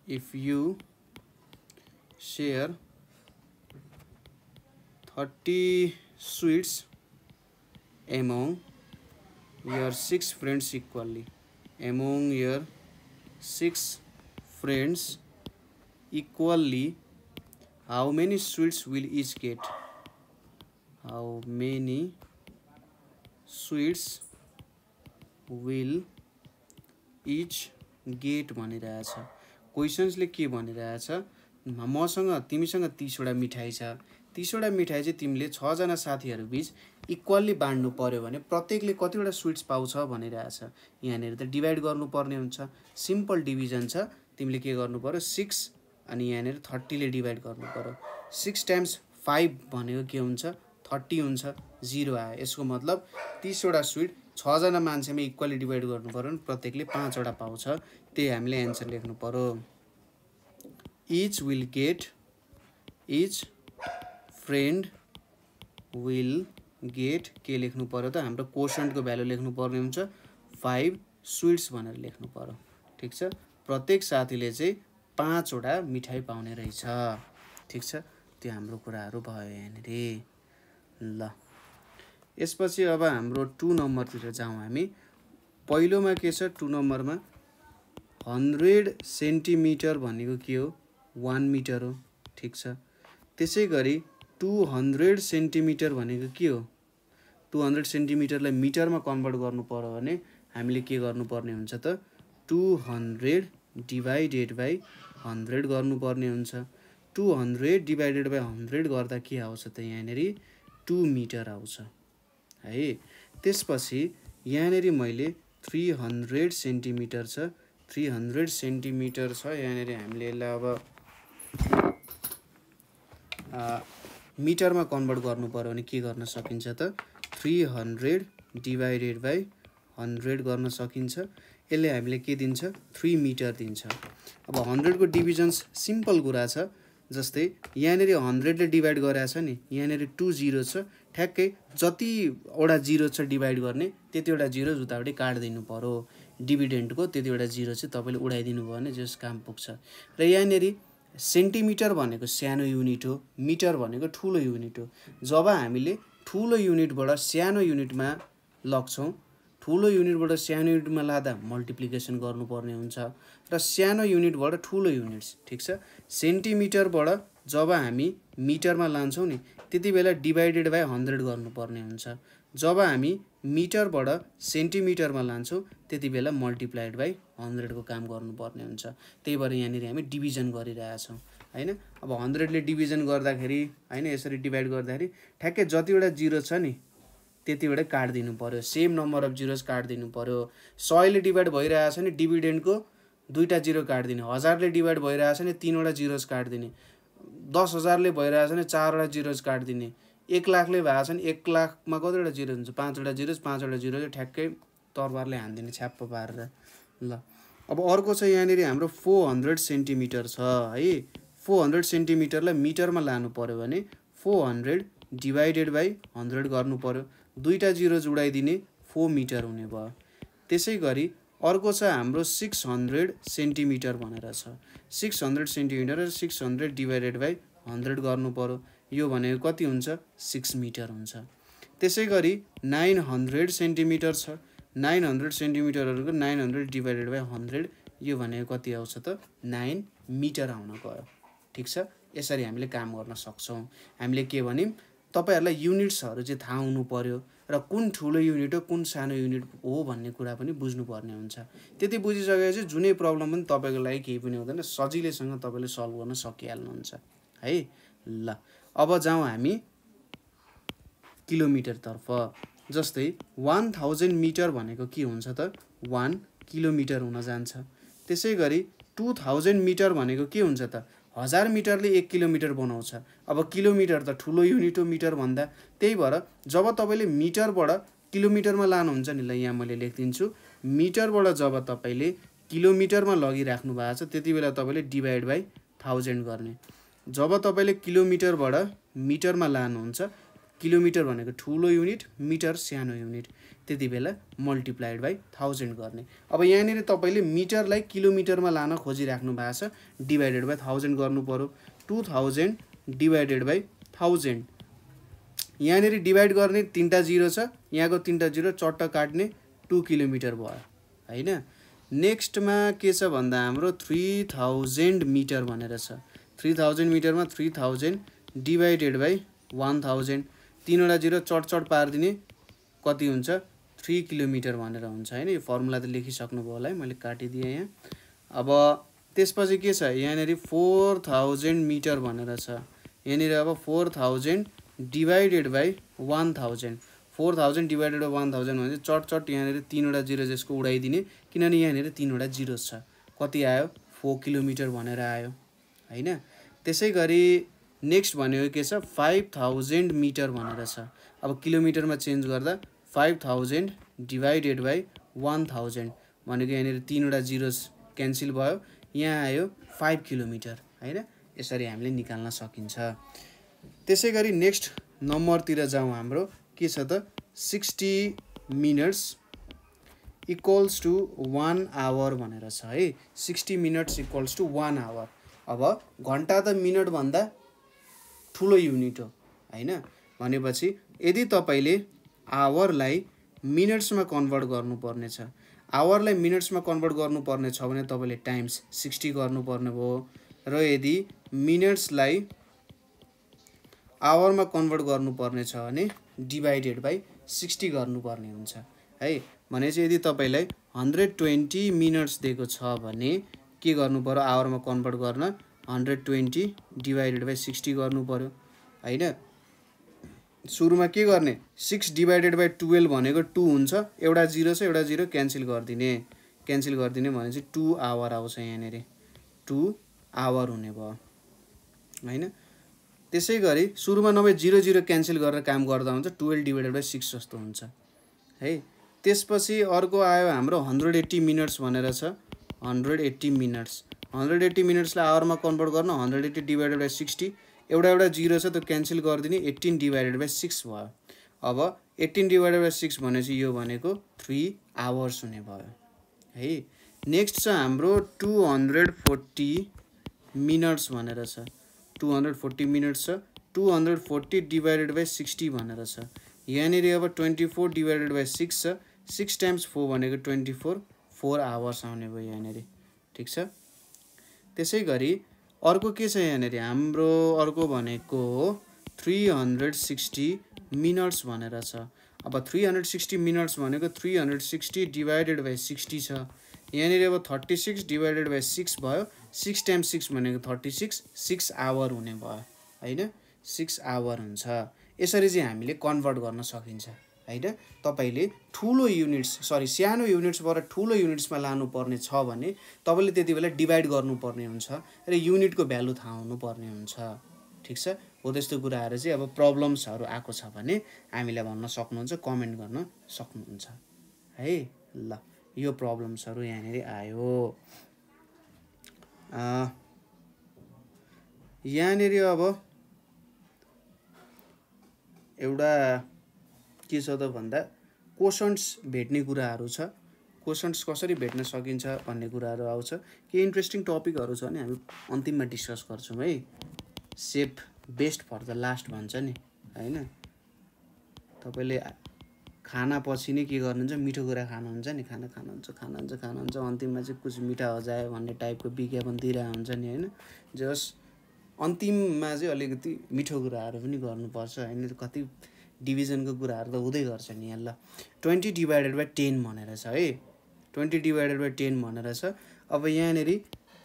if you share thirty sweets among your six friends equally among your six friends equally how many sweets will each get? How many sweets will each get भनिरहेछ? क्वेसन्सले के भनिरहेछ? मसँग तिमीसँग तिसवटा मिठाई छ। तिसवटा मिठाई चाहिँ तिमीले छजना साथीहरू बिच इक्वल्ली बाँड्नु पऱ्यो भने प्रत्येकले कतिवटा स्विट्स पाउँछ भनिरहेछ। यहाँनिर त डिभाइड गर्नुपर्ने हुन्छ। सिम्पल डिभिजन छ। तिमीले के गर्नु पऱ्यो सिक्स अनि यहाँनिर थर्टीले डिभाइड गर्नु पऱ्यो। सिक्स टाइम्स फाइभ भनेको के हुन्छ? थर्टी हुन्छ जिरो आयो। यसको मतलब तिसवटा स्विट छजना मान्छेमा इक्वली डिभाइड गर्नु पऱ्यो भने प्रत्येकले पाँचवटा पाउँछ। त्यही हामीले एन्सर लेख्नु पऱ्यो। Each will get each friend will get के लेख्नु पऱ्यो त? हाम्रो कोसन्टको भ्यालु लेख्नु पर्ने हुन्छ। फाइभ स्विट्स भनेर लेख्नु पऱ्यो। ठिक छ? प्रत्येक साथीले चाहिँ पाँचवटा मिठाई पाउने रहेछ। ठिक छ? त्यो हाम्रो कुराहरू भयो यहाँनिर। ल। यसपछि अब हाम्रो टु नम्बरतिर जाउँ हामी। पहिलोमा के छ? टु नम्बरमा हन्ड्रेड सेन्टिमिटर भनेको के हो? वान मिटर हो। ठिक छ? त्यसै गरी टु हन्ड्रेड सेन्टिमिटर भनेको के हो? टु हन्ड्रेड सेन्टिमिटरलाई मिटरमा कन्भर्ट गर्नु पऱ्यो भने हामीले के गर्नुपर्ने हुन्छ त? Two hundred divided by hundred गर्नुपर्ने हुन्छ। Two hundred divided by hundred गर्दा के आउँछ त यहाँनिर टु मिटर आउँछ है? त्यसपछि यहाँनिर मैले थ्री हन्ड्रेड सेन्टिमिटर छ थ्री हन्ड्रेड सेन्टिमिटर छ यहाँनिर हामीले यसलाई अब मिटरमा कन्भर्ट गर्नु पऱ्यो भने के गर्न सकिन्छ त? Three hundred divided by hundred गर्न सकिन्छ। यसले हामीले के दिन्छ? थ्री मिटर दिन्छ। अब हन्ड्रेडको डिभिजन्स सिम्पल कुरा छ जस्तै यहाँनिर हन्ड्रेडले डिभाइड गरेको छ नि यहाँनिर टु जिरो छ ठ्याक्कै जतिवटा जिरो छ डिभाइड गर्ने त्यतिवटा जिरो उतापट्टि काटिदिनु पऱ्यो डिभिडेन्टको त्यतिवटा जिरो चाहिँ तपाईँले उडाइदिनु भयो भने जस काम पुग्छ। र यहाँनिर सेन्टिमिटर भनेको सानो युनिट हो मिटर भनेको ठुलो युनिट हो। जब हामीले ठुलो युनिटबाट सानो युनिटमा लग्छौँ ठुलो युनिटबाट सानो युनिटमा लाँदा मल्टिप्लिकेसन गर्नुपर्ने हुन्छ र सानो युनिटबाट ठुलो युनिट्स ठिक छ? सेन्टिमिटरबाट जब हामी मिटरमा लान्छौँ नि त्यति बेला डिभाइडेड बाई हन्ड्रेड गर्नुपर्ने हुन्छ। जब हामी मिटरबाट सेन्टिमिटरमा लान्छौँ त्यति बेला मल्टिप्लाइड बाई हन्ड्रेडको काम गर्नुपर्ने हुन्छ। त्यही भएर यहाँनिर हामी डिभिजन गरिरहेछौँ होइन? अब हन्ड्रेडले डिभिजन गर्दाखेरि होइन यसरी डिभाइड गर्दाखेरि ठ्याक्कै जतिवटा जिरो छ नि त्यतिबाटै काटिदिनु पऱ्यो सेम नम्बर अफ जिरोज काटिदिनु पऱ्यो सयले डिभाइड भइरहेको छ नि डिभिडेन्टको दुईवटा जिरो काटिदिने हजारले डिभाइड भइरहेछ भने तिनवटा जिरोज काटिदिने दस हजारले भइरहेछ भने चारवटा जिरोज काटिदिने एक लाखले भएको छ भने एक लाखमा कतिवटा जिरो हुन्छ? पाँचवटा जिरोज पाँचवटा जिरो ठ्याक्कै तरबारले हानिदिने छ्याप्प पारेर। ल अब अर्को छ यहाँनिर हाम्रो फोर हन्ड्रेड सेन्टिमिटर छ है? फोर हन्ड्रेड सेन्टिमिटरलाई मिटरमा लानु पऱ्यो भने four hundred divided by hundred गर्नु पऱ्यो दुईवटा जिरो जोडाइदिने फोर मिटर हुने भयो। त्यसै गरी अर्को छ हाम्रो सिक्स हन्ड्रेड सेन्टिमिटर भनेर छ। सिक्स हन्ड्रेड सेन्टिमिटर र six hundred divided by hundred गर्नु पऱ्यो यो भनेको कति हुन्छ? सिक्स मिटर हुन्छ। त्यसै गरी नाइन हन्ड्रेड सेन्टिमिटर छ। Nine hundred सेन्टिमिटरहरूको nine hundred divided by hundred यो भनेको कति आउँछ त? नाइन मिटर आउन गयो। ठिक छ? यसरी हामीले काम गर्न सक्छौँ। हामीले के भन्यौँ? तपाईँहरूलाई युनिट्सहरू चाहिँ थाहा हुनु पऱ्यो र कुन ठुलो युनिट हो कुन सानो युनिट हो भन्ने कुरा पनि बुझ्नुपर्ने हुन्छ। त्यति बुझिसकेपछि जुनै प्रब्लम पनि तपाईँको लागि केही पनि हुँदैन सजिलैसँग तपाईँले सल्भ गर्न सकिहाल्नुहुन्छ। है ल अब जाउँ हामी किलोमिटरतर्फ जस्तै वान थाउजन्ड मिटर भनेको के हुन्छ त? वान किलोमिटर हुन जान्छ। त्यसै गरी टु थाउजन्ड मिटर भनेको के हुन्छ त? हजार मिटरले एक किलोमिटर बनाउँछ। अब किलोमिटर त ठुलो युनिट हो मिटर भन्दा। त्यही भएर जब तपाईँले मिटरबाट किलोमिटरमा लानुहुन्छ नि ल यहाँ मैले लेखिदिन्छु। मिटरबाट जब तपाईँले किलोमिटरमा लगिराख्नु भएको छ त्यति बेला तपाईँले डिभाइड बाई थाउजन्ड गर्ने। जब तपाईँले किलोमिटरबाट मिटरमा लानुहुन्छ किलोमिटर भनेको ठुलो युनिट मिटर सानो युनिट। त्यति बेला मल्टिप्लाइड बाई थाउजन्ड गर्ने। अब यहाँनिर तपाईँले मिटरलाई किलोमिटरमा लान खोजिराख्नु भएको छ डिभाइडेड बाई थाउजन्ड गर्नु पऱ्यो two thousand divided by thousand यहाँनिर डिभाइड गर्ने तिनवटा जिरो छ यहाँको तिनवटा जिरो चट्ट काट्ने टु किलोमिटर भयो होइन? नेक्स्टमा के छ भन्दा हाम्रो थ्री थाउजन्ड मिटर भनेर छ। Three thousand मिटरमा three thousand divided by one thousand तिनवटा जिरो चट चट पारिदिने कति हुन्छ? थ्री किलोमिटर भनेर हुन्छ होइन? यो फर्मुला त लेखिसक्नुभयो होला है मैले काटिदिएँ यहाँ। अब त्यसपछि के छ? यहाँनिर फोर थाउजन्ड मिटर भनेर छ। यहाँनिर अब four thousand divided by one thousand four thousand divided by one thousand भने चट चट यहाँनिर तिनवटा जिरो जसको उडाइदिने किनभने यहाँनिर तिनवटा जिरो छ। कति आयो? फोर किलोमिटर भनेर आयो होइन? त्यसै गरी नेक्स्ट भनेको के छ? फाइभ थाउजन्ड मिटर भनेर छ। अब किलोमिटरमा चेन्ज गर्दा five thousand divided by one thousand भनेको यहाँनिर तिनवटा जिरोस क्यान्सल भयो। यहाँ आयो फाइभ किलोमिटर होइन? यसरी हामीले निकाल्न सकिन्छ। त्यसै गरी नेक्स्ट नम्बरतिर जाउँ हाम्रो। के छ त? Sixty minutes equals to one hour भनेर छ है। Sixty minutes equals to one hour अब घन्टा त मिनटभन्दा ठुलो युनिट हो होइन? भनेपछि यदि तपाईँले आवरलाई मिनट्समा कन्भर्ट गर्नुपर्ने छ आवरलाई मिनट्समा कन्भर्ट गर्नुपर्ने छ भने तपाईँले टाइम्स सिक्सटी गर्नुपर्ने भयो र यदि मिनट्सलाई आवरमा कन्भर्ट गर्नुपर्ने छ भने डिभाइडेड बाई सिक्सटी गर्नुपर्ने हुन्छ है? भनेपछि यदि तपाईँलाई हन्ड्रेड ट्वेन्टी मिनट्स दिएको छ भने के गर्नु पऱ्यो आवरमा कन्भर्ट गर्न hundred twenty divided by sixty गर्नु पऱ्यो होइन? सुरुमा के गर्ने? सिक्स डिभाइडेड बाई टुवेल्भ भनेको टू हुन्छ एउटा जिरो छ एउटा जिरो क्यान्सल गरिदिने। क्यान्सल गरिदिने भने चाहिँ टु आवर आउँछ यहाँनिर। टु आवर हुने भयो होइन? त्यसै गरी सुरुमा नभए जिरो जिरो क्यान्सल गरेर काम गर्दा हुन्छ टुवेल्भ डिभाइडेड बाई सिक्स जस्तो हुन्छ है? त्यसपछि अर्को आयो हाम्रो हन्ड्रेड एट्टी मिनट्स भनेर छ hundred eighty minutes. Hundred eighty मिनट्सलाई आवरमा कन्भर्ट गर्न hundred eighty divided by sixty एउटा एउटा जिरो छ त्यो क्यान्सल गरिदिने। एट्टिन डिभाइडेड बाई सिक्स भयो। अब एट्टिन डिभाइडेड बाई सिक्स भनेपछि यो भनेको थ्री आवर्स हुने भयो। है? नेक्स्ट छ हाम्रो टु हन्ड्रेड फोर्टी मिनट्स भनेर छ। टु हन्ड्रेड फोर्टी मिनट्स छ। Two hundred forty divided by sixty भनेर छ। यहाँनिर अब twenty four divided by six छ। सिक्स टाइम्स फोर भनेको ट्वेन्टी फोर फोर आवर्स आउने भयो यहाँनिर। ठिक छ? त्यसै गरी अर्को के छ यहाँनिर? हाम्रो अर्को भनेको थ्री हन्ड्रेड सिक्सटी मिनट्स भनेर छ। अब थ्री हन्ड्रेड सिक्सटी मिनट्स भनेको three hundred sixty divided by sixty छ। यहाँनिर अब thirty six divided by six भयो। सिक्स टाइम्स सिक्स भनेको थर्टी सिक्स सिक्स आवर हुने भयो। होइन? सिक्स आवर हुन्छ। यसरी चाहिँ हामीले कन्भर्ट गर्न सकिन्छ। होइन? तपाईँले ठुलो युनिट्स सरी सानो युनिट्सबाट ठुलो युनिट्समा लानुपर्ने छ भने तपाईँले त्यति बेला डिभाइड गर्नुपर्ने हुन्छ र युनिटको भ्यालु थाहा हुनुपर्ने हुन्छ। ठिक छ? हो त्यस्तो कुराहरू चाहिँ अब प्रब्लम्सहरू आएको छ भने हामीलाई भन्न सक्नुहुन्छ कमेन्ट गर्न सक्नुहुन्छ। है ल यो प्रब्लम्सहरू यहाँनिर आयो। यहाँनिर अब एउटा के छ त भन्दा क्वेसन्स भेट्ने कुराहरू छ। क्वेसन्स कसरी भेट्न सकिन्छ भन्ने कुराहरू आउँछ। केही इन्ट्रेस्टिङ टपिकहरू छ भने हामी अन्तिममा डिस्कस गर्छौँ है। Safe best for the last भन्छ नि होइन? तपाईँले खाना पछि नै के गर्नुहुन्छ? मिठो कुरा खानुहुन्छ नि खाना खानुहुन्छ खानुहुन्छ खानुहुन्छ अन्तिममा चाहिँ कुछ मिठा हो जाए भन्ने टाइपको विज्ञापन दिइरहेको हुन्छ नि होइन? जस अन्तिममा चाहिँ अलिकति मिठो कुराहरू पनि गर्नुपर्छ होइन? कति डिभिजनको कुराहरू त हुँदै गर्छ नि यहाँ ल ट्वेन्टी डिभाइडेड बाई टेन भनेर छ है। ट्वेन्टी डिभाइडेड बाई टेन भनेर छ। अब यहाँनिर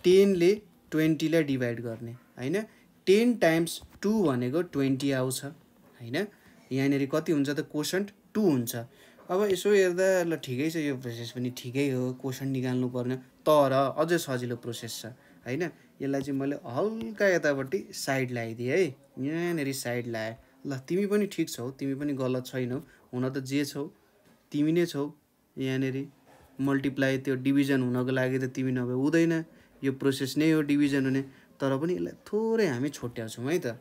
टेनले ट्वेन्टीलाई डिभाइड गर्ने होइन? टेन टाइम्स टू भनेको ट्वेन्टी आउँछ होइन? यहाँनिर कति हुन्छ त? कोसन्ट टू हुन्छ। अब यसो हेर्दा ल ठिकै छ यो प्रोसेस पनि ठिकै हो। कोसन निकाल्नु पर्ने तर अझै सजिलो प्रोसेस छ होइन? यसलाई चाहिँ मैले हल्का यतापट्टि साइड लगाइदिएँ है। यहाँनिर साइड लगाएँ ल तिमी पनि ठिक छौ तिमी पनि गलत छैनौ हुन त जे छौ तिमी नै छौ यहाँनिर मल्टिप्लाई त्यो डिभिजन हुनको लागि त तिमी नभए हुँदैन यो प्रोसेस नै हो डिभिजन हुने तर पनि यसलाई थोरै हामी छुट्याउँछौँ है त।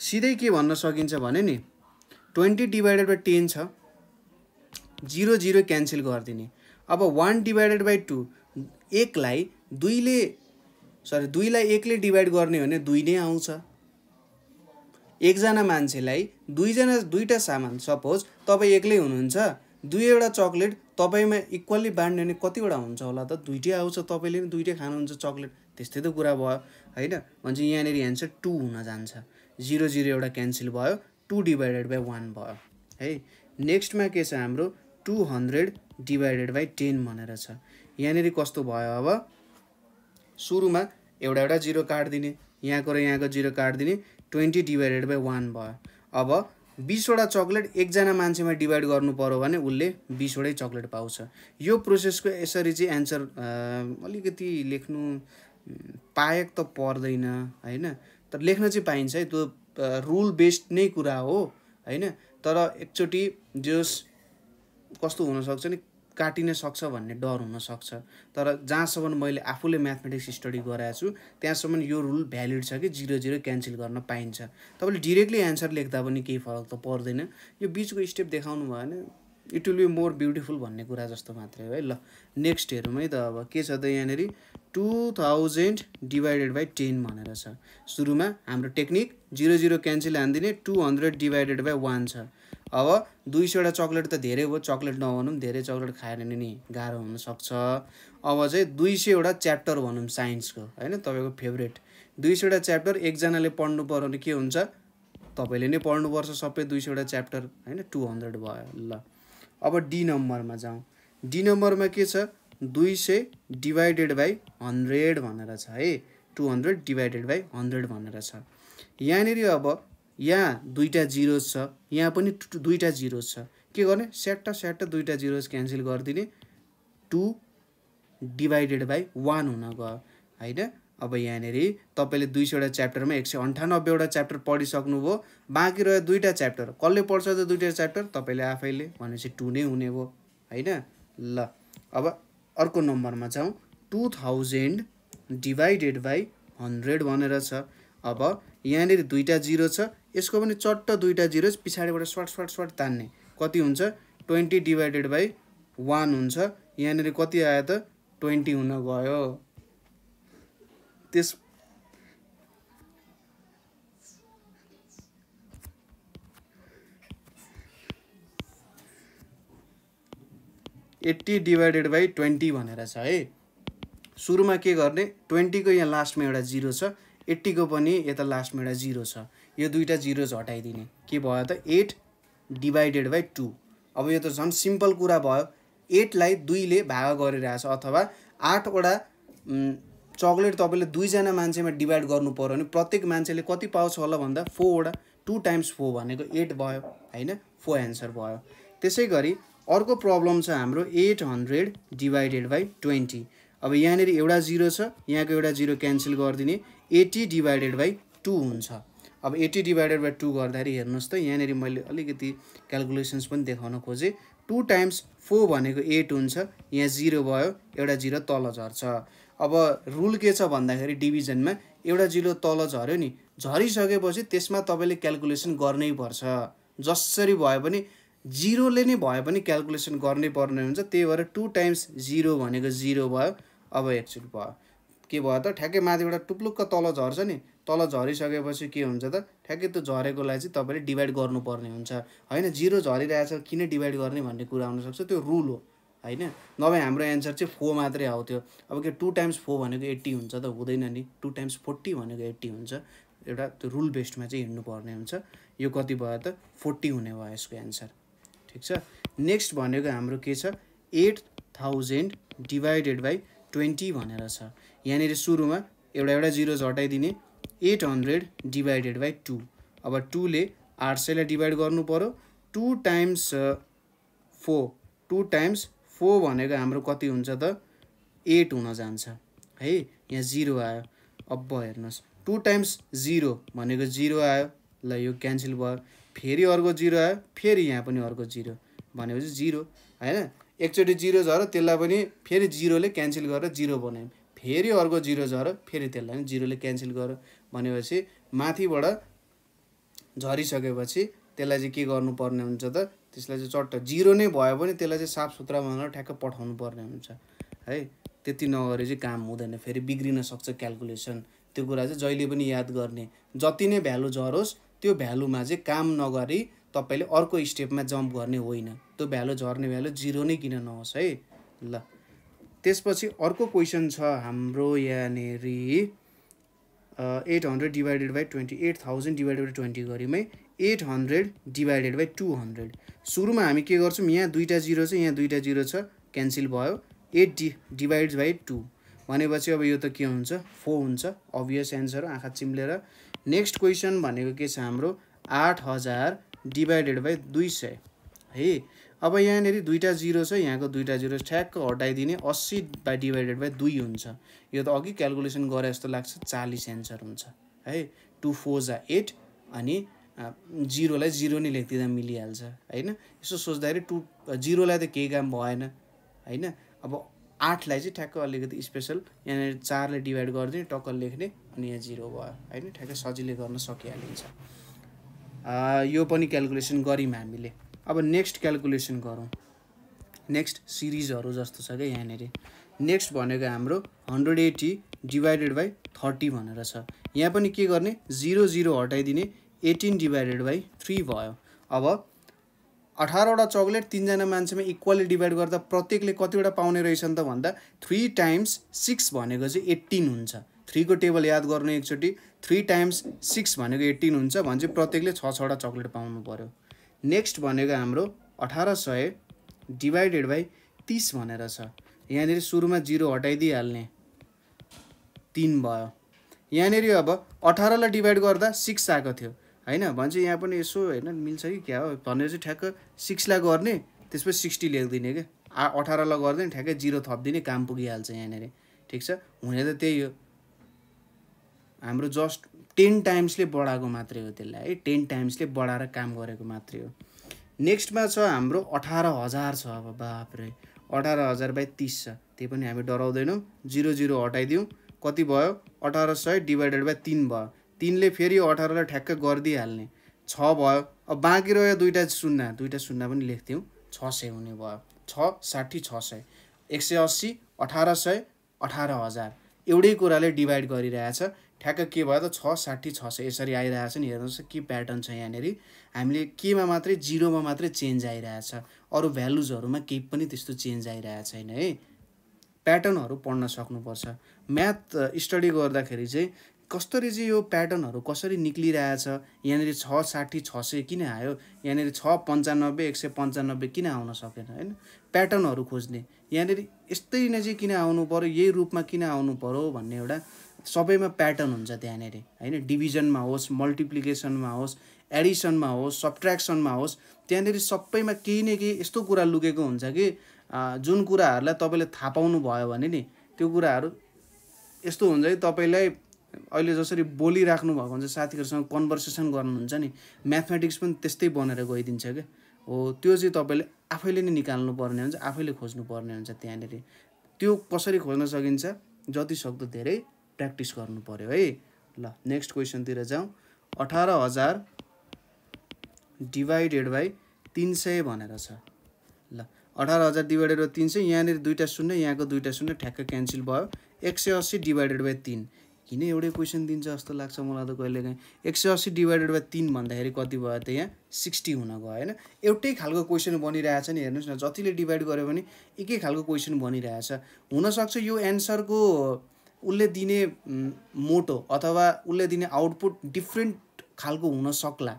सिधै के भन्न सकिन्छ भने नि ट्वेन्टी डिभाइडेड बाई टेन छ जिरो जिरो क्यान्सल गरिदिने। अब वान डिभाइडेड बाई टू एकलाई दुईले सरी दुईलाई एकले डिभाइड गर्ने भने दुई नै आउँछ। एकजना मान्छेलाई दुईजना दुईवटा सामान सपोज तपाईँ एक्लै हुनुहुन्छ दुईवटा चक्लेट तपाईँमा इक्वल्ली बाँड्ने भने कतिवटा हुन्छ होला त? दुइटै आउँछ तपाईँले पनि दुइटै खानुहुन्छ चक्लेट। त्यस्तै त कुरा भयो होइन? भन्छ यहाँनिर एन्सर टू हुन जान्छ। जिरो जिरो एउटा क्यान्सल भयो टू डिभाइडेड बाई वान भयो। है? नेक्स्टमा के छ हाम्रो? Two hundred divided by ten भनेर छ। यहाँनिर कस्तो भयो अब? सुरुमा एउटा एउटा जिरो काटिदिने यहाँको र यहाँको जिरो काटिदिने। ट्वेन्टी डिभाइडेड बाई वान भयो। अब बिसवटा चक्लेट एकजना मान्छेमा डिभाइड गर्नु पऱ्यो भने उसले बिसवटै चक्लेट पाउँछ। यो प्रोसेसको यसरी चाहिँ एन्सर अलिकति लेख्नु पाएक त पर्दैन होइन? तर लेख्न चाहिँ पाइन्छ है। त्यो रुल बेस्ड नै कुरा हो होइन? तर एकचोटि जस कस्तो हुनसक्छ नि काटिन सक्छ भन्ने डर हुनसक्छ तर जहाँसम्म मैले आफूले म्याथमेटिक्स स्टडी गराएको छु त्यहाँसम्म यो रुल भ्यालिड छ कि जिरो जिरो क्यान्सल गर्न पाइन्छ। तपाईँले डिरेक्टली एन्सर लेख्दा पनि केही फरक त पर्दैन। यो बिचको स्टेप देखाउनु भयो भने it will be more beautiful भन्ने कुरा जस्तो मात्रै हो है। ल नेक्स्ट हेरौँ है त अब के छ त यहाँनिर? Two thousand divided by ten भनेर छ। सुरुमा हाम्रो technique zero zero cancel हानिदिने two hundred divided by one छ। अब दुई सयवटा चक्लेट त धेरै भयो चक्लेट नभनौँ धेरै चक्लेट खाएर नि गाह्रो हुनसक्छ। अब चाहिँ दुई सयवटा च्याप्टर भनौँ साइन्सको होइन? तपाईँको फेभरेट। दुई सयवटा च्याप्टर एकजनाले पढ्नु पऱ्यो भने के हुन्छ? तपाईँले नै पढ्नुपर्छ सबै दुई सयवटा च्याप्टर होइन? टु हन्ड्रेड भयो ल। अब डी नम्बरमा जाउँ। डी नम्बरमा के छ? दुई सय डिभाइडेड बाई हन्ड्रेड भनेर छ है। Two hundred divided by hundred भनेर छ। यहाँनिर अब यहाँ दुईवटा जिरोज छ यहाँ पनि दुईवटा जिरोज छ। के गर्ने? स्याट्टा स्याट्टा दुईवटा जिरोज क्यान्सल गरिदिने। टु डिभाइडेड बाई वान हुन गयो। होइन? अब यहाँनिर तपाईँले दुई सयवटा च्याप्टरमा एक सय अन्ठानब्बेवटा च्याप्टर पढिसक्नुभयो। बाँकी रह्यो दुईवटा च्याप्टर। कसले पढ्छ त दुईवटा च्याप्टर? तपाईँले आफैले। भनेपछि टु नै हुने भयो। होइन? ल अब अर्को नम्बरमा जाउँ। Two thousand divided by hundred भनेर छ। अब यहाँनिर दुईवटा जिरो छ। यसको पनि चट्ट दुईवटा जिरो पछाडिबाट सर्ट सर्ट सर्ट तान्ने। कति हुन्छ? ट्वेन्टी डिभाइडेड बाई वान हुन्छ। यहाँनिर कति आयो त? ट्वेन्टी हुन गयो। त्यस एट्टी डिभाइडेड बाई ट्वेन्टी भनेर छ है। सुरुमा के गर्ने? ट्वेन्टीको यहाँ लास्टमा एउटा जिरो छ एट्टीको पनि यता लास्टमा एउटा जिरो छ। यो दुइटा जिरोज हटाइदिने। के भयो त? एट डिभाइडेड बाई टू अब यो त झन् सिम्पल कुरा भयो। एटलाई दुईले भाग गरिरहेछ अथवा आठवटा चक्लेट तपाईँले दुईजना मान्छेमा डिभाइड गर्नु पऱ्यो भने प्रत्येक मान्छेले कति पाउँछ होला भन्दा फोरवटा टु टाइम्स फोर भनेको एट भयो होइन? फोर एन्सर भयो। त्यसै गरी अर्को प्रब्लम छ हाम्रो eight hundred divided by twenty अब यहाँनिर एउटा जिरो छ यहाँको एउटा जिरो क्यान्सल गरिदिने। एटी डिभाइडेड बाई टू हुन्छ। अब एटी डिभाइडेड बाई टू गर्दाखेरि हेर्नुहोस् त यहाँनिर मैले अलिकति क्यालकुलेसन्स पनि देखाउन खोजेँ। टु टाइम्स फोर भनेको एट हुन्छ यहाँ जिरो भयो एउटा जिरो तल झर्छ। अब रुल के छ भन्दाखेरि डिभिजनमा एउटा जिरो तल झऱ्यो नि झरिसकेपछि त्यसमा तपाईँले क्यालकुलेसन गर्नै पर्छ। जसरी भए पनि जिरोले नै भए पनि क्यालकुलेसन गर्नै पर्ने हुन्छ त्यही भएर टु टाइम्स जिरो भनेको जिरो भयो। अब एक्चुअली भयो। के भयो त? ठ्याक्कै माथिबाट टुप्लुक्क तल झर्छ नि। तल झरिसकेपछि के हुन्छ त? ठ्याक्कै त्यो झरेकोलाई चाहिँ तपाईँले डिभाइड गर्नुपर्ने हुन्छ। होइन जिरो झरिरहेछ किन डिभाइड गर्ने भन्ने कुरा आउनसक्छ त्यो रुल हो। होइन? नभए हाम्रो एन्सर चाहिँ फोर मात्रै आउँथ्यो। अब के टु टाइम्स फोर भनेको एट्टी हुन्छ त? हुँदैन नि। टु टाइम्स फोर्टी भनेको एट्टी हुन्छ। एउटा त्यो रुल बेस्डमा चाहिँ हिँड्नुपर्ने हुन्छ। यो कति भयो त? फोर्टी हुने भयो यसको एन्सर। ठिक छ? नेक्स्ट भनेको हाम्रो के छ? Eight thousand divided by twenty भनेर छ। यहाँनिर सुरुमा एउटा एउटा zero हटाइदिने eight hundred divided by two. अब टूले आठ सयलाई डिभाइड गर्नु पऱ्यो two times four. Two times four भनेको हाम्रो कति हुन्छ त? एट हुन जान्छ। है यहाँ जिरो आयो। अब हेर्नुहोस्। टु टाइम्स जिरो भनेको जिरो आयो। ल यो क्यान्सल भयो। फेरि अर्को जिरो आयो। फेरि यहाँ पनि अर्को जिरो भनेपछि जिरो। होइन? एकचोटि जिरो झऱ्यो त्यसलाई पनि फेरि जिरोले क्यान्सल गरेर जिरो बनायौँ। फेरि अर्को जिरो झऱ्यो फेरि त्यसलाई जिरोले क्यान्सल गर्यो भनेपछि माथिबाट झरिसकेपछि त्यसलाई चाहिँ के गर्नुपर्ने हुन्छ त? त्यसलाई चाहिँ चट्ट जिरो नै भयो भने त्यसलाई चाहिँ साफ सुथरा बनाएर ठ्याक्क पठाउनु पर्ने हुन्छ। है? त्यति नगरे चाहिँ काम हुँदैन। फेरि बिग्रिन सक्छ क्यालकुलेसन। त्यो कुरा चाहिँ जहिले पनि याद गर्ने। जति नै भ्यालु झरोस् त्यो भ्यालुमा चाहिँ काम नगरी तपाईँले अर्को स्टेपमा जम्प गर्ने होइन। त्यो भ्यालु झर्ने भ्यालु जिरो नै किन नहोस् है? ल। त्यसपछि अर्को क्वेसन छ हाम्रो यहाँनिर eight hundred divided by twenty eight thousand divided by twenty गऱ्यौँ eight hundred divided by two hundred सुरुमा हामी के गर्छौँ? यहाँ दुईवटा जिरो छ यहाँ दुईवटा जिरो छ क्यान्सल भयो। एट डि डिभाइड बाई टू भनेपछि अब यो त के हुन्छ? फोर हुन्छ। अभियस एन्सर आँखा चिम्लेर। नेक्स्ट क्वेसन भनेको के छ हाम्रो? आठ हजार डिभाइडेड बाई दुई सय। है? अब यहाँनिर दुईवटा जिरो छ यहाँको दुईवटा जिरो ठ्याक्क हटाइदिने अस्सी बाई डिभाइडेड बाई दुई हुन्छ। यो त अघि क्यालकुलेसन गरे जस्तो लाग्छ चालिस एन्सर हुन्छ है? टु फोर जा एट अनि जिरोलाई जिरो नै लेखिदिँदा मिलिहाल्छ होइन? यसो सोच्दाखेरि टु जिरोलाई त केही काम भएन होइन? अब आठलाई चाहिँ ठ्याक्क अलिकति स्पेसल यहाँनिर चारले डिभाइड गरिदिने टक्क लेख्ने अनि यहाँ जिरो भयो होइन? ठ्याक्कै सजिलै गर्न सकिहालिन्छ। यो पनि क्यालकुलेसन गऱ्यौँ हामीले। अब नेक्स्ट क्यालकुलेसन गरौँ। नेक्स्ट सिरिजहरू जस्तो छ क्या यहाँनिर। नेक्स्ट भनेको हाम्रो hundred eighty divided by thirty भनेर छ। यहाँ पनि के गर्ने? जिरो जिरो हटाइदिने। एटिन डिभाइडेड बाई थ्री भयो। अब अठारवटा चक्लेट तिनजना मान्छेमा इक्वली डिभाइड गर्दा प्रत्येकले कतिवटा पाउने रहेछन् त भन्दा थ्री टाइम्स सिक्स भनेको चाहिँ एट्टिन हुन्छ। थ्रीको टेबल याद गर्नु एकचोटि। थ्री टाइम्स सिक्स भनेको एट्टिन हुन्छ। भने चाहिँ प्रत्येकले छ छवटा चक्लेट पाउनु पऱ्यो नेक्स्ट भनेको हाम्रो अठार सय डिभाइडेड बाई तिस भनेर छ। यहाँनिर सुरुमा जिरो हटाइदिइहाल्ने। तिन भयो। यहाँनिर अब अठारलाई डिभाइड गर्दा सिक्स आएको थियो। होइन? भन्छ यहाँ पनि यसो होइन मिल्छ कि क्या हो? भनेर चाहिँ ठ्याक्क सिक्सलाई गर्ने त्यसपछि सिक्सटी लेखिदिने क्या अठारलाई गरिदिने ठ्याक्कै जिरो थपिदिने काम पुगिहाल्छ यहाँनिर। ठिक छ? हुने त त्यही हो। हाम्रो जस्ट टेन टाइम्सले बढाएको मात्रै हो त्यसलाई है। टेन टाइम्सले बढाएर काम गरेको मात्रै हो। नेक्स्टमा छ हाम्रो अठार हजार छ अब बाफ्रे अठार हजार बाई तिस छ। त्यही पनि हामी डराउँदैनौँ। Zero zero हटाइदिउँ। कति भयो? अठार सय डिभाइडेड बाई तिन भयो। तिनले फेरि अठारलाई ठ्याक्क गरिदिइहाल्ने। छ भयो। अब बाँकी रह्यो दुइटा शून्य दुइटा शून्य पनि लेख्थ्यौँ। छ सय हुने भयो। छ साठी छ सय। एक सय अस्सी अठार सय अठार हजार। एउटै कुराले डिभाइड गरिरहेछ। ठ्याक्क के भयो त छ साठी छ सय यसरी आइरहेछ नि हेर्नुहोस् के प्याटर्न छ यहाँनिर। हामीले केमा मात्रै जिरोमा मात्रै चेन्ज आइरहेछ। अरू भ्यालुजहरूमा केही पनि त्यस्तो चेन्ज आइरहेको छैन है। प्याटर्नहरू पढ्न सक्नुपर्छ। म्याथ स्टडी गर्दाखेरि चाहिँ कसरी चाहिँ यो प्याटर्नहरू कसरी निक्लिरहेछ? यहाँनिर छ साठी छ सय किन आयो? यहाँनिर छ पन्चानब्बे एक सय पन्चानब्बे किन आउन सकेन होइन? प्याटर्नहरू खोज्ने। यहाँनिर यस्तै नै चाहिँ किन आउनु पऱ्यो यही रूपमा किन आउनु पऱ्यो भन्ने एउटा सबैमा प्याटर्न हुन्छ त्यहाँनिर। होइन डिभिजनमा होस् मल्टिप्लिकेसनमा होस् एडिसनमा होस् सब्ट्र्याक्सनमा होस् त्यहाँनिर सबैमा केही न केही यस्तो कुरा लुकेको हुन्छ कि जुन कुराहरूलाई तपाईँले थाहा पाउनु भयो भने नि त्यो कुराहरू यस्तो हुन्छ कि तपाईँलाई अहिले जसरी बोलिराख्नु भएको हुन्छ साथीहरूसँग कन्भर्सेसन गर्नुहुन्छ नि म्याथमेटिक्स पनि त्यस्तै बनेर गइदिन्छ क्या हो त्यो चाहिँ तपाईँले आफैले नै निकाल्नु पर्ने हुन्छ आफैले खोज्नु पर्ने हुन्छ त्यहाँनिर। त्यो कसरी खोज्न सकिन्छ जति सक्दो धेरै प्र्याक्टिस गर्नु पऱ्यो है। ल नेक्स्ट क्वेसनतिर जाउँ। अठार हजार डिभाइडेड बाई तिन सय भनेर छ। ल अठार हजार डिभाइडेड बाई तिन सय यहाँनिर दुइटा शून्य यहाँको दुइटा शून्य ठ्याक्क क्यान्सल भयो। एक सय अस्सी डिभाइडेड बाई तिन। किन एउटै क्वेसन दिन्छ जस्तो लाग्छ मलाई त कहिले काहीँ एक सय अस्सी डिभाइडेड बाई तिन भन्दाखेरि कति भयो त यहाँ? सिक्सटी हुन गयो होइन? एउटै खालको क्वेसन बनिरहेछ नि हेर्नुहोस् न जतिले डिभाइड गर्यो भने एकै खालको क्वेसन बनिरहेछ। हुनसक्छ यो एन्सरको उसले दिने मोटो अथवा उसले दिने आउटपुट डिफ्रेन्ट खालको हुन सक्ला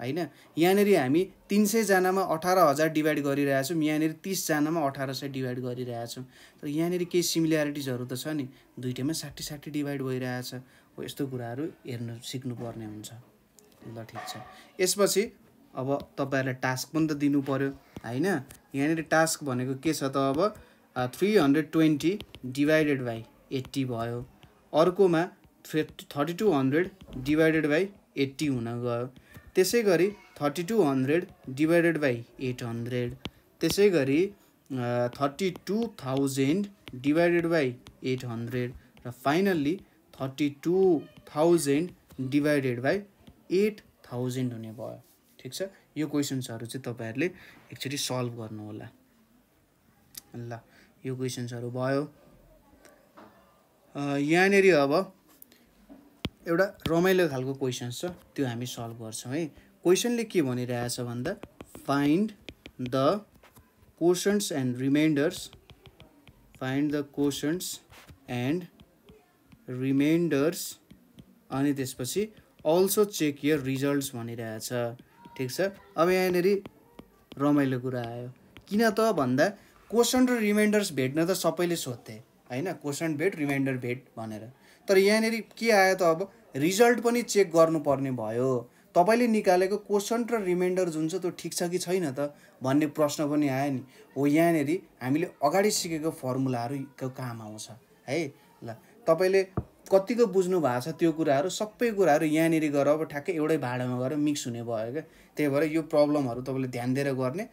होइन? यहाँनिर हामी तिन सयजनामा अठार हजार डिभाइड गरिरहेछौँ यहाँनिर तिसजनामा अठार सय डिभाइड गरिरहेछौँ तर यहाँनिर केही सिमिल्यारिटिजहरू त छ नि? दुइटैमा साठी साठी डिभाइड भइरहेछ हो यस्तो कुराहरू हेर्नु सिक्नुपर्ने हुन्छ। ल ठिक छ। यसपछि अब तपाईँहरूलाई टास्क पनि त दिनु पऱ्यो होइन? यहाँनिर टास्क भनेको के छ त अब? Three hundred twenty divided by eighty भयो। अर्कोमा thirty two hundred divided by eighty हुन गयो। त्यसै गरी thirty two hundred divided by eight hundred. त्यसै गरी thirty two thousand divided by eight hundred. र finally thirty two thousand divided by eight thousand हुने भयो। ठिक छ? यो क्वेसन्सहरू चाहिँ तपाईँहरूले एकचोटि सल्भ गर्नु होला ल यो क्वेसन्सहरू भयो। यहाँनिर अब एउटा रमाइलो खालको क्वेसन्स छ त्यो हामी सल्भ गर्छौँ है। क्वेसनले के भनिरहेछ भन्दा find the quotients and remainders find the quotients and remainders अनि त्यसपछि अल्सो चेक यर रिजल्ट्स भनिरहेछ। ठिक छ? अब यहाँनिर रमाइलो कुरा आयो। किन त भन्दा क्वेसन र रिमाइन्डर्स भेट्न त सबैले सोध्थे। होइन क्वेसन भेट रिमाइन्डर भेट भनेर। तर यहाँनिर के आयो त अब रिजल्ट पनि चेक गर्नुपर्ने भयो। तपाईँले निकालेको क्वेसन र रिमाइन्डर जुन छ त्यो ठिक छ कि छैन त भन्ने प्रश्न पनि आयो नि। हो यहाँनिर हामीले अगाडि सिकेको फर्मुलाहरू काम आउँछ है? ल तपाईँले कतिको बुझ्नु भएको छ त्यो कुराहरू सबै कुराहरू यहाँनिर गएर अब ठ्याक्कै एउटै भाँडामा गएर मिक्स हुने भयो क्या। त्यही भएर यो प्रब्लमहरू तपाईँले ध्यान दिएर गर्ने।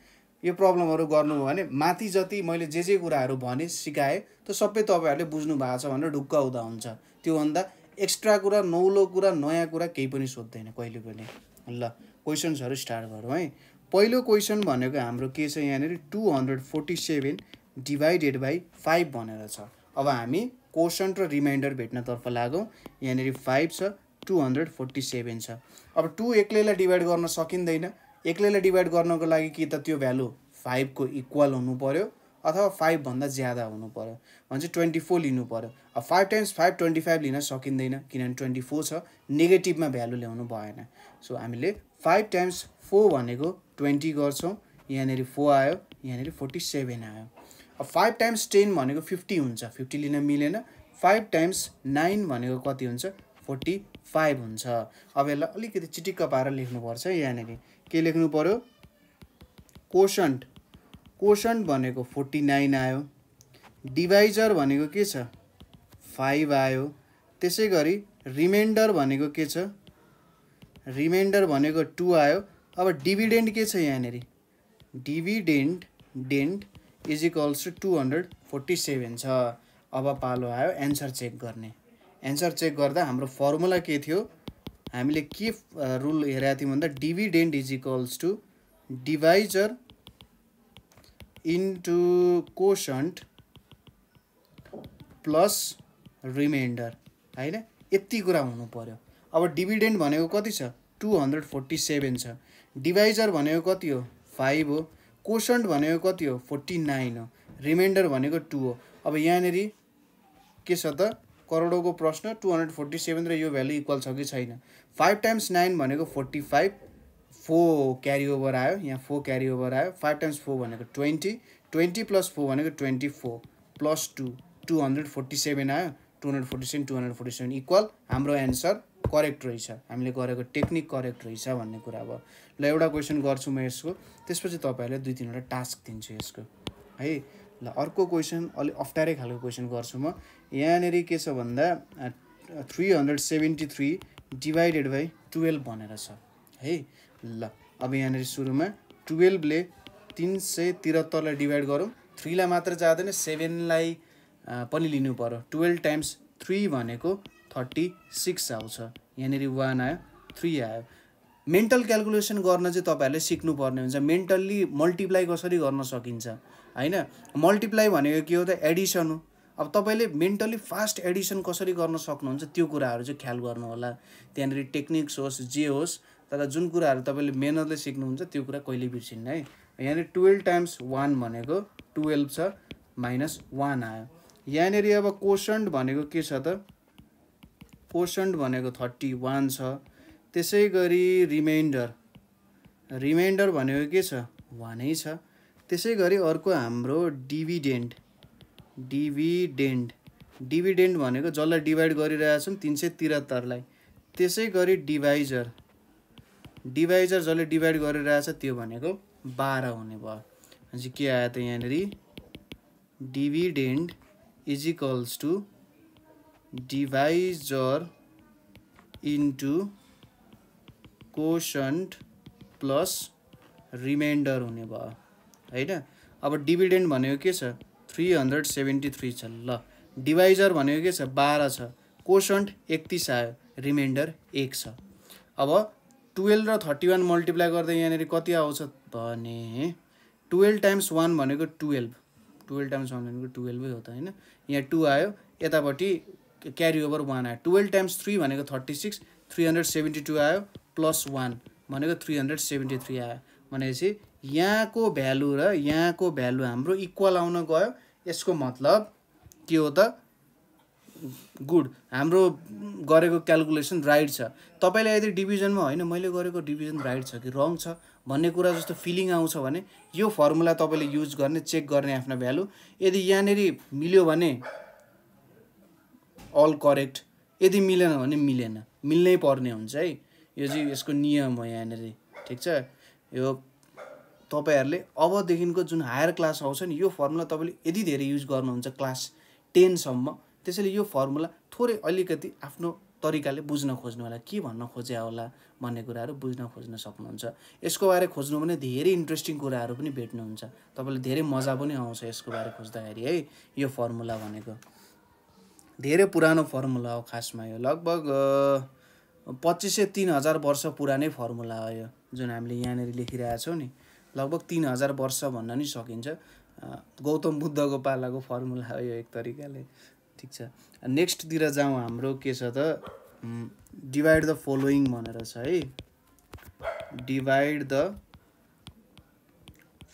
यो प्रब्लमहरू गर्नुभयो भने माथि जति मैले जे जे कुराहरू भने सिकाएँ त्यो सबै तपाईँहरूले बुझ्नु भएको छ भनेर ढुक्क हुँदा हुन्छ। त्योभन्दा एक्स्ट्रा कुरा नौलो कुरा नयाँ कुरा केही पनि सोध्दैन कहिले पनि। ल क्वेसन्सहरू स्टार्ट गरौँ है। पहिलो क्वेसन भनेको हाम्रो के छ यहाँनिर? Two hundred forty seven divided by five भनेर छ। अब हामी क्वेसन र रिमाइन्डर भेट्नतर्फ लागौँ। यहाँनिर फाइभ छ टु हन्ड्रेड फोर्टी सेभेन छ। अब टु एक्लैलाई डिभाइड गर्न सकिँदैन। एक्लैलाई डिभाइड गर्नको लागि कि त त्यो भ्यालु फाइभको इक्वल हुनु पऱ्यो अथवा फाइभभन्दा ज्यादा हुनु पऱ्यो भने चाहिँ ट्वेन्टी फोर लिनु पऱ्यो। अब five times five twenty five लिन सकिँदैन किनभने ट्वेन्टी फोर छ नेगेटिभमा भ्यालु ल्याउनु भएन। सो हामीले फाइभ टाइम्स फोर भनेको ट्वेन्टी गर्छौँ यहाँनिर फोर आयो यहाँनिर फोर्टी सेभेन आयो। अब फाइभ टाइम्स टेन भनेको फिफ्टी हुन्छ फिफ्टी लिन मिलेन। फाइभ टाइम्स नाइन भनेको कति हुन्छ फोर्टी फाइभ हुन्छ। अब यसलाई अलिकति चिटिक्क पारेर लेख्नुपर्छ यहाँनिर। के लेख्नु पऱ्यो कोसन्ट कोसन्ट भनेको फोर्टी नाइन आयो। डिभाइजर भनेको के छ? फाइभ आयो। त्यसै गरी रिमाइन्डर भनेको के छ? रिमाइन्डर भनेको टु आयो। अब डिभिडेन्ड के छ यहाँनिर? Dividend didn't is equals to two hundred forty seven छ। अब पालो आयो। एन्सर चेक गर्ने। एन्सर चेक गर्दा हाम्रो फर्मुला के थियो? हामीले के रुल हेरेका थियौँ भन्दा dividend is equals to divisor into quotient plus remainder होइन? यति कुरा हुनु पऱ्यो अब डिभिडेन्ड भनेको कति छ? टु हन्ड्रेड फोर्टी सेभेन छ। डिभाइजर भनेको कति हो? फाइभ हो। कोसन्ट भनेको कति हो? फोर्टी नाइन हो। रिमाइन्डर भनेको टु हो। अब यहाँनिर के छ त? करोडौँको प्रश्न टु हन्ड्रेड फोर्टी सेभेन र यो भ्यालु इक्वल छ कि छैन? फाइभ टाइम्स नाइन भनेको forty five four carry over आयो यहाँ फोर क्यारी ओभर आयो। फाइभ टाइम्स फोर भनेको ट्वेन्टी ट्वेन्टी प्लस फोर भनेको twenty four plus two two hundred forty seven आयो। Two hundred forty seven two hundred forty seven equal हाम्रो answer correct रहेछ। हामीले गरेको टेक्निक करेक्ट रहेछ भन्ने कुरा भयो। ल एउटा क्वेसन गर्छु म यसको। त्यसपछि तपाईँहरूलाई दुई तिनवटा टास्क दिन्छु यसको। है ल अर्को क्वेसन अलिक अप्ठ्यारै खालको क्वेसन गर्छु म। यहाँनिर के छ भन्दा three hundred seventy three divided by twelve भनेर छ है? ल अब यहाँनिर सुरुमा टुवेल्भले तिन सय त्रिहत्तरलाई डिभाइड गरौँ। थ्रीलाई मात्र जाँदैन सेभेनलाई पनि लिनु पऱ्यो टुवेल्भ टाइम्स थ्री भनेको थर्टी सिक्स आउँछ। यहाँनिर वान आयो थ्री आयो। मेन्टल क्यालकुलेसन गर्न चाहिँ तपाईँहरूले सिक्नुपर्ने हुन्छ। मेन्टल्ली मल्टिप्लाई कसरी गर्न सकिन्छ? होइन? मल्टिप्लाई भनेको के हो त? एडिसन हो। अब तपाईँले मेन्टली फास्ट एडिसन कसरी गर्न सक्नुहुन्छ? त्यो कुराहरू चाहिँ ख्याल गर्नु होला त्यहाँनिर टेक्निक्स होस् जे होस् तर जुन कुराहरू तपाईँले मेहनतले सिक्नुहुन्छ त्यो कुरा कहिले बिर्सिन्न है? यहाँनिर टुवेल्भ टाइम्स वान भनेको टुवेल्भ छ माइनस वान आयो। यहाँनिर अब कोसन्ट भनेको के छ त? कोसन्ट भनेको थर्टी वान छ। त्यसै गरी रिमाइन्डर रिमाइन्डर भनेको के छ? वानै छ। त्यसै गरी अर्को हाम्रो डिभिडेन्ट डिभिडेन्ट डिभिडेन्ट भनेको जसलाई डिभाइड गरिरहेछौँ तिन सय त्रिहत्तरलाई त्यसै गरी डिभाइजर। डिभाइजर जसले डिभाइड गरिरहेछ त्यो भनेको बाह्र हुने भयो। भनेपछि के आयो त यहाँनिर? Dividend is equals to divisor into quotient plus remainder हुने भयो। होइन? अब डिभिडेन्ड भनेको के छ? थ्री हन्ड्रेड सेभेन्टी थ्री छ ल। डिभाइजर भनेको के छ? बाह्र छ। कोसन्ट एकतिस आयो। रिमाइन्डर एक छ। अब टुवेल्भ र थर्टी वान मल्टिप्लाई गर्दा यहाँनिर कति आउँछ? भने टुवेल्भ टाइम्स वान भनेको टुवेल्भ टुवेल्भ टाइम्स वान भनेको टुवेल्भै हो त होइन? यहाँ टु आयो। यतापट्टि क्यारी ओभर वान आयो। टुवेल्भ टाइम्स थ्री भनेको thirty six three hundred seventy two आयो। प्लस वान भनेको थ्री हन्ड्रेड सेभेन्टी थ्री आयो। भनेपछि यहाँको भ्यालु र यहाँको भ्यालु हाम्रो इक्वल आउन गयो। यसको मतलब के हो त? गुड। हाम्रो गरेको क्यालकुलेसन राइट छ। तपाईँलाई यदि डिभिजनमा होइन मैले गरेको डिभिजन राइट छ कि रङ छ भन्ने कुरा जस्तो फिलिङ आउँछ भने यो फर्मुला तपाईँले युज गर्ने चेक गर्ने आफ्नो भ्यालु। यदि यहाँनिर मिल्यो भने अल करेक्ट यदि मिलेन भने मिलेन। मिल्नै पर्ने हुन्छ है। यो चाहिँ यसको नियम हो यहाँनिर। ठिक छ? यो तपाईँहरूले अबदेखिको जुन हायर क्लास आउँछ नि यो फर्मुला तपाईँले यदि धेरै युज गर्नुहुन्छ क्लास टेनसम्म त्यसैले यो फर्मुला थोरै अलिकति आफ्नो तरिकाले बुझ्न खोज्नु होला। के भन्न खोज्या होला भन्ने कुराहरू बुझ्न खोज्न सक्नुहुन्छ। यसको बारे खोज्नु भने धेरै इन्ट्रेस्टिङ कुराहरू पनि भेट्नुहुन्छ। तपाईँलाई धेरै मजा पनि आउँछ यसको बारे खोज्दाखेरि है यो फर्मुला भनेको। धेरै पुरानो फर्मुला हो खासमा यो। लगभग पच्चिस सय तिन हजार वर्ष पुरानै फर्मुला हो यो जुन हामीले यहाँनिर लेखिरहेछौँ नि। लगभग तिन हजार वर्ष भन्न नि सकिन्छ। गौतम बुद्धको पालाको फर्मुला हो यो एक तरिकाले। ठिक छ। नेक्स्टतिर जाउँ हाम्रो के छ त? डिभाइड द फलोइङ भनेर छ है। डिभाइड द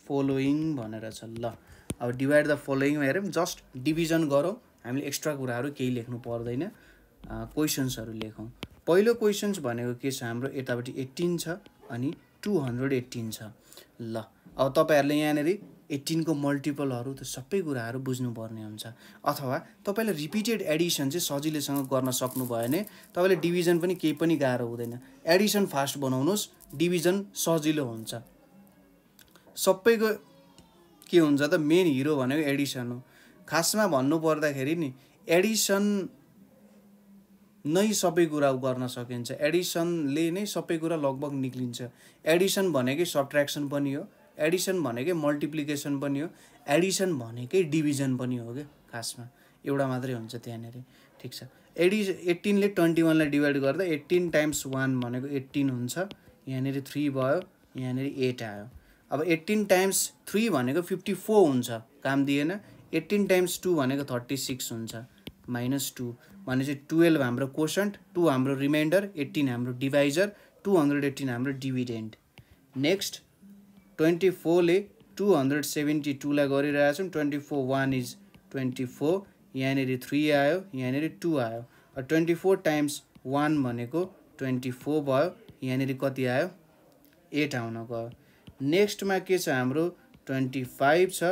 फलोइङ भनेर छ। ल अब डिभाइड द फलोइङमा हेरौँ जस्ट डिभिजन गरौँ। हामीले एक्स्ट्रा कुराहरू केही लेख्नु पर्दैन। क्वेसन्सहरू लेखौँ। पहिलो क्वेसन्स भनेको के छ? हाम्रो यतापट्टि एट्टिन छ अनि टु हन्ड्रेड एट्टिन छ। ल। अब तपाईँहरूले यहाँनिर एट्टिनको मल्टिपलहरू त्यो सबै कुराहरू बुझ्नुपर्ने हुन्छ। अथवा तपाईँले रिपिटेड एडिसन चाहिँ सजिलैसँग गर्न सक्नुभयो भने तपाईँले डिभिजन पनि केही पनि गाह्रो हुँदैन। एडिसन फास्ट बनाउनुहोस् डिभिजन सजिलो हुन्छ। सबैको के हुन्छ त मेन हिरो भनेको एडिसन हो। खासमा भन्नु पर्दाखेरि नि एडिसन नै सबै कुरा गर्न सकिन्छ। एडिसनले नै सबै कुरा लगभग निक्लिन्छ। एडिसन भनेकै सब्ट्रेक्सन पनि हो। एडिसन भनेकै मल्टिप्लिकेसन पनि हो। एडिसन भनेकै डिभिजन पनि हो क्या खासमा। एउटा मात्रै हुन्छ त्यहाँनिर। ठिक छ। एडि एट्टिनले ट्वेन्टी वानलाई डिभाइड गर्दा एट्टिन टाइम्स वान भनेको एट्टिन हुन्छ। यहाँनिर थ्री भयो। यहाँनिर एट आयो। अब एट्टिन टाइम्स थ्री भनेको फिफ्टी फोर हुन्छ। काम दिएन। एट्टिन टाइम्स टू भनेको थर्टी सिक्स हुन्छ। माइनस टू भनेपछि टुवेल्भ हाम्रो कोसन्ट टू हाम्रो रिमाइन्डर एट्टिन हाम्रो डिभाइजर टू हन्ड्रेड एट्टिन हाम्रो डिभिडेन्ट नेक्स्ट ट्वेन्टी फोरले टु हन्ड्रेड सेभेन्टी टूलाई गरिरहेछौँ twenty four one is twenty four यहाँनिर थ्री आयो यहाँनिर टू आयो। ट्वेन्टी फोर टाइम्स वान भनेको ट्वेन्टी फोर भयो। यहाँनिर कति आयो? एट आउन गयो। नेक्स्टमा के छ हाम्रो? ट्वेन्टी फाइभ छ।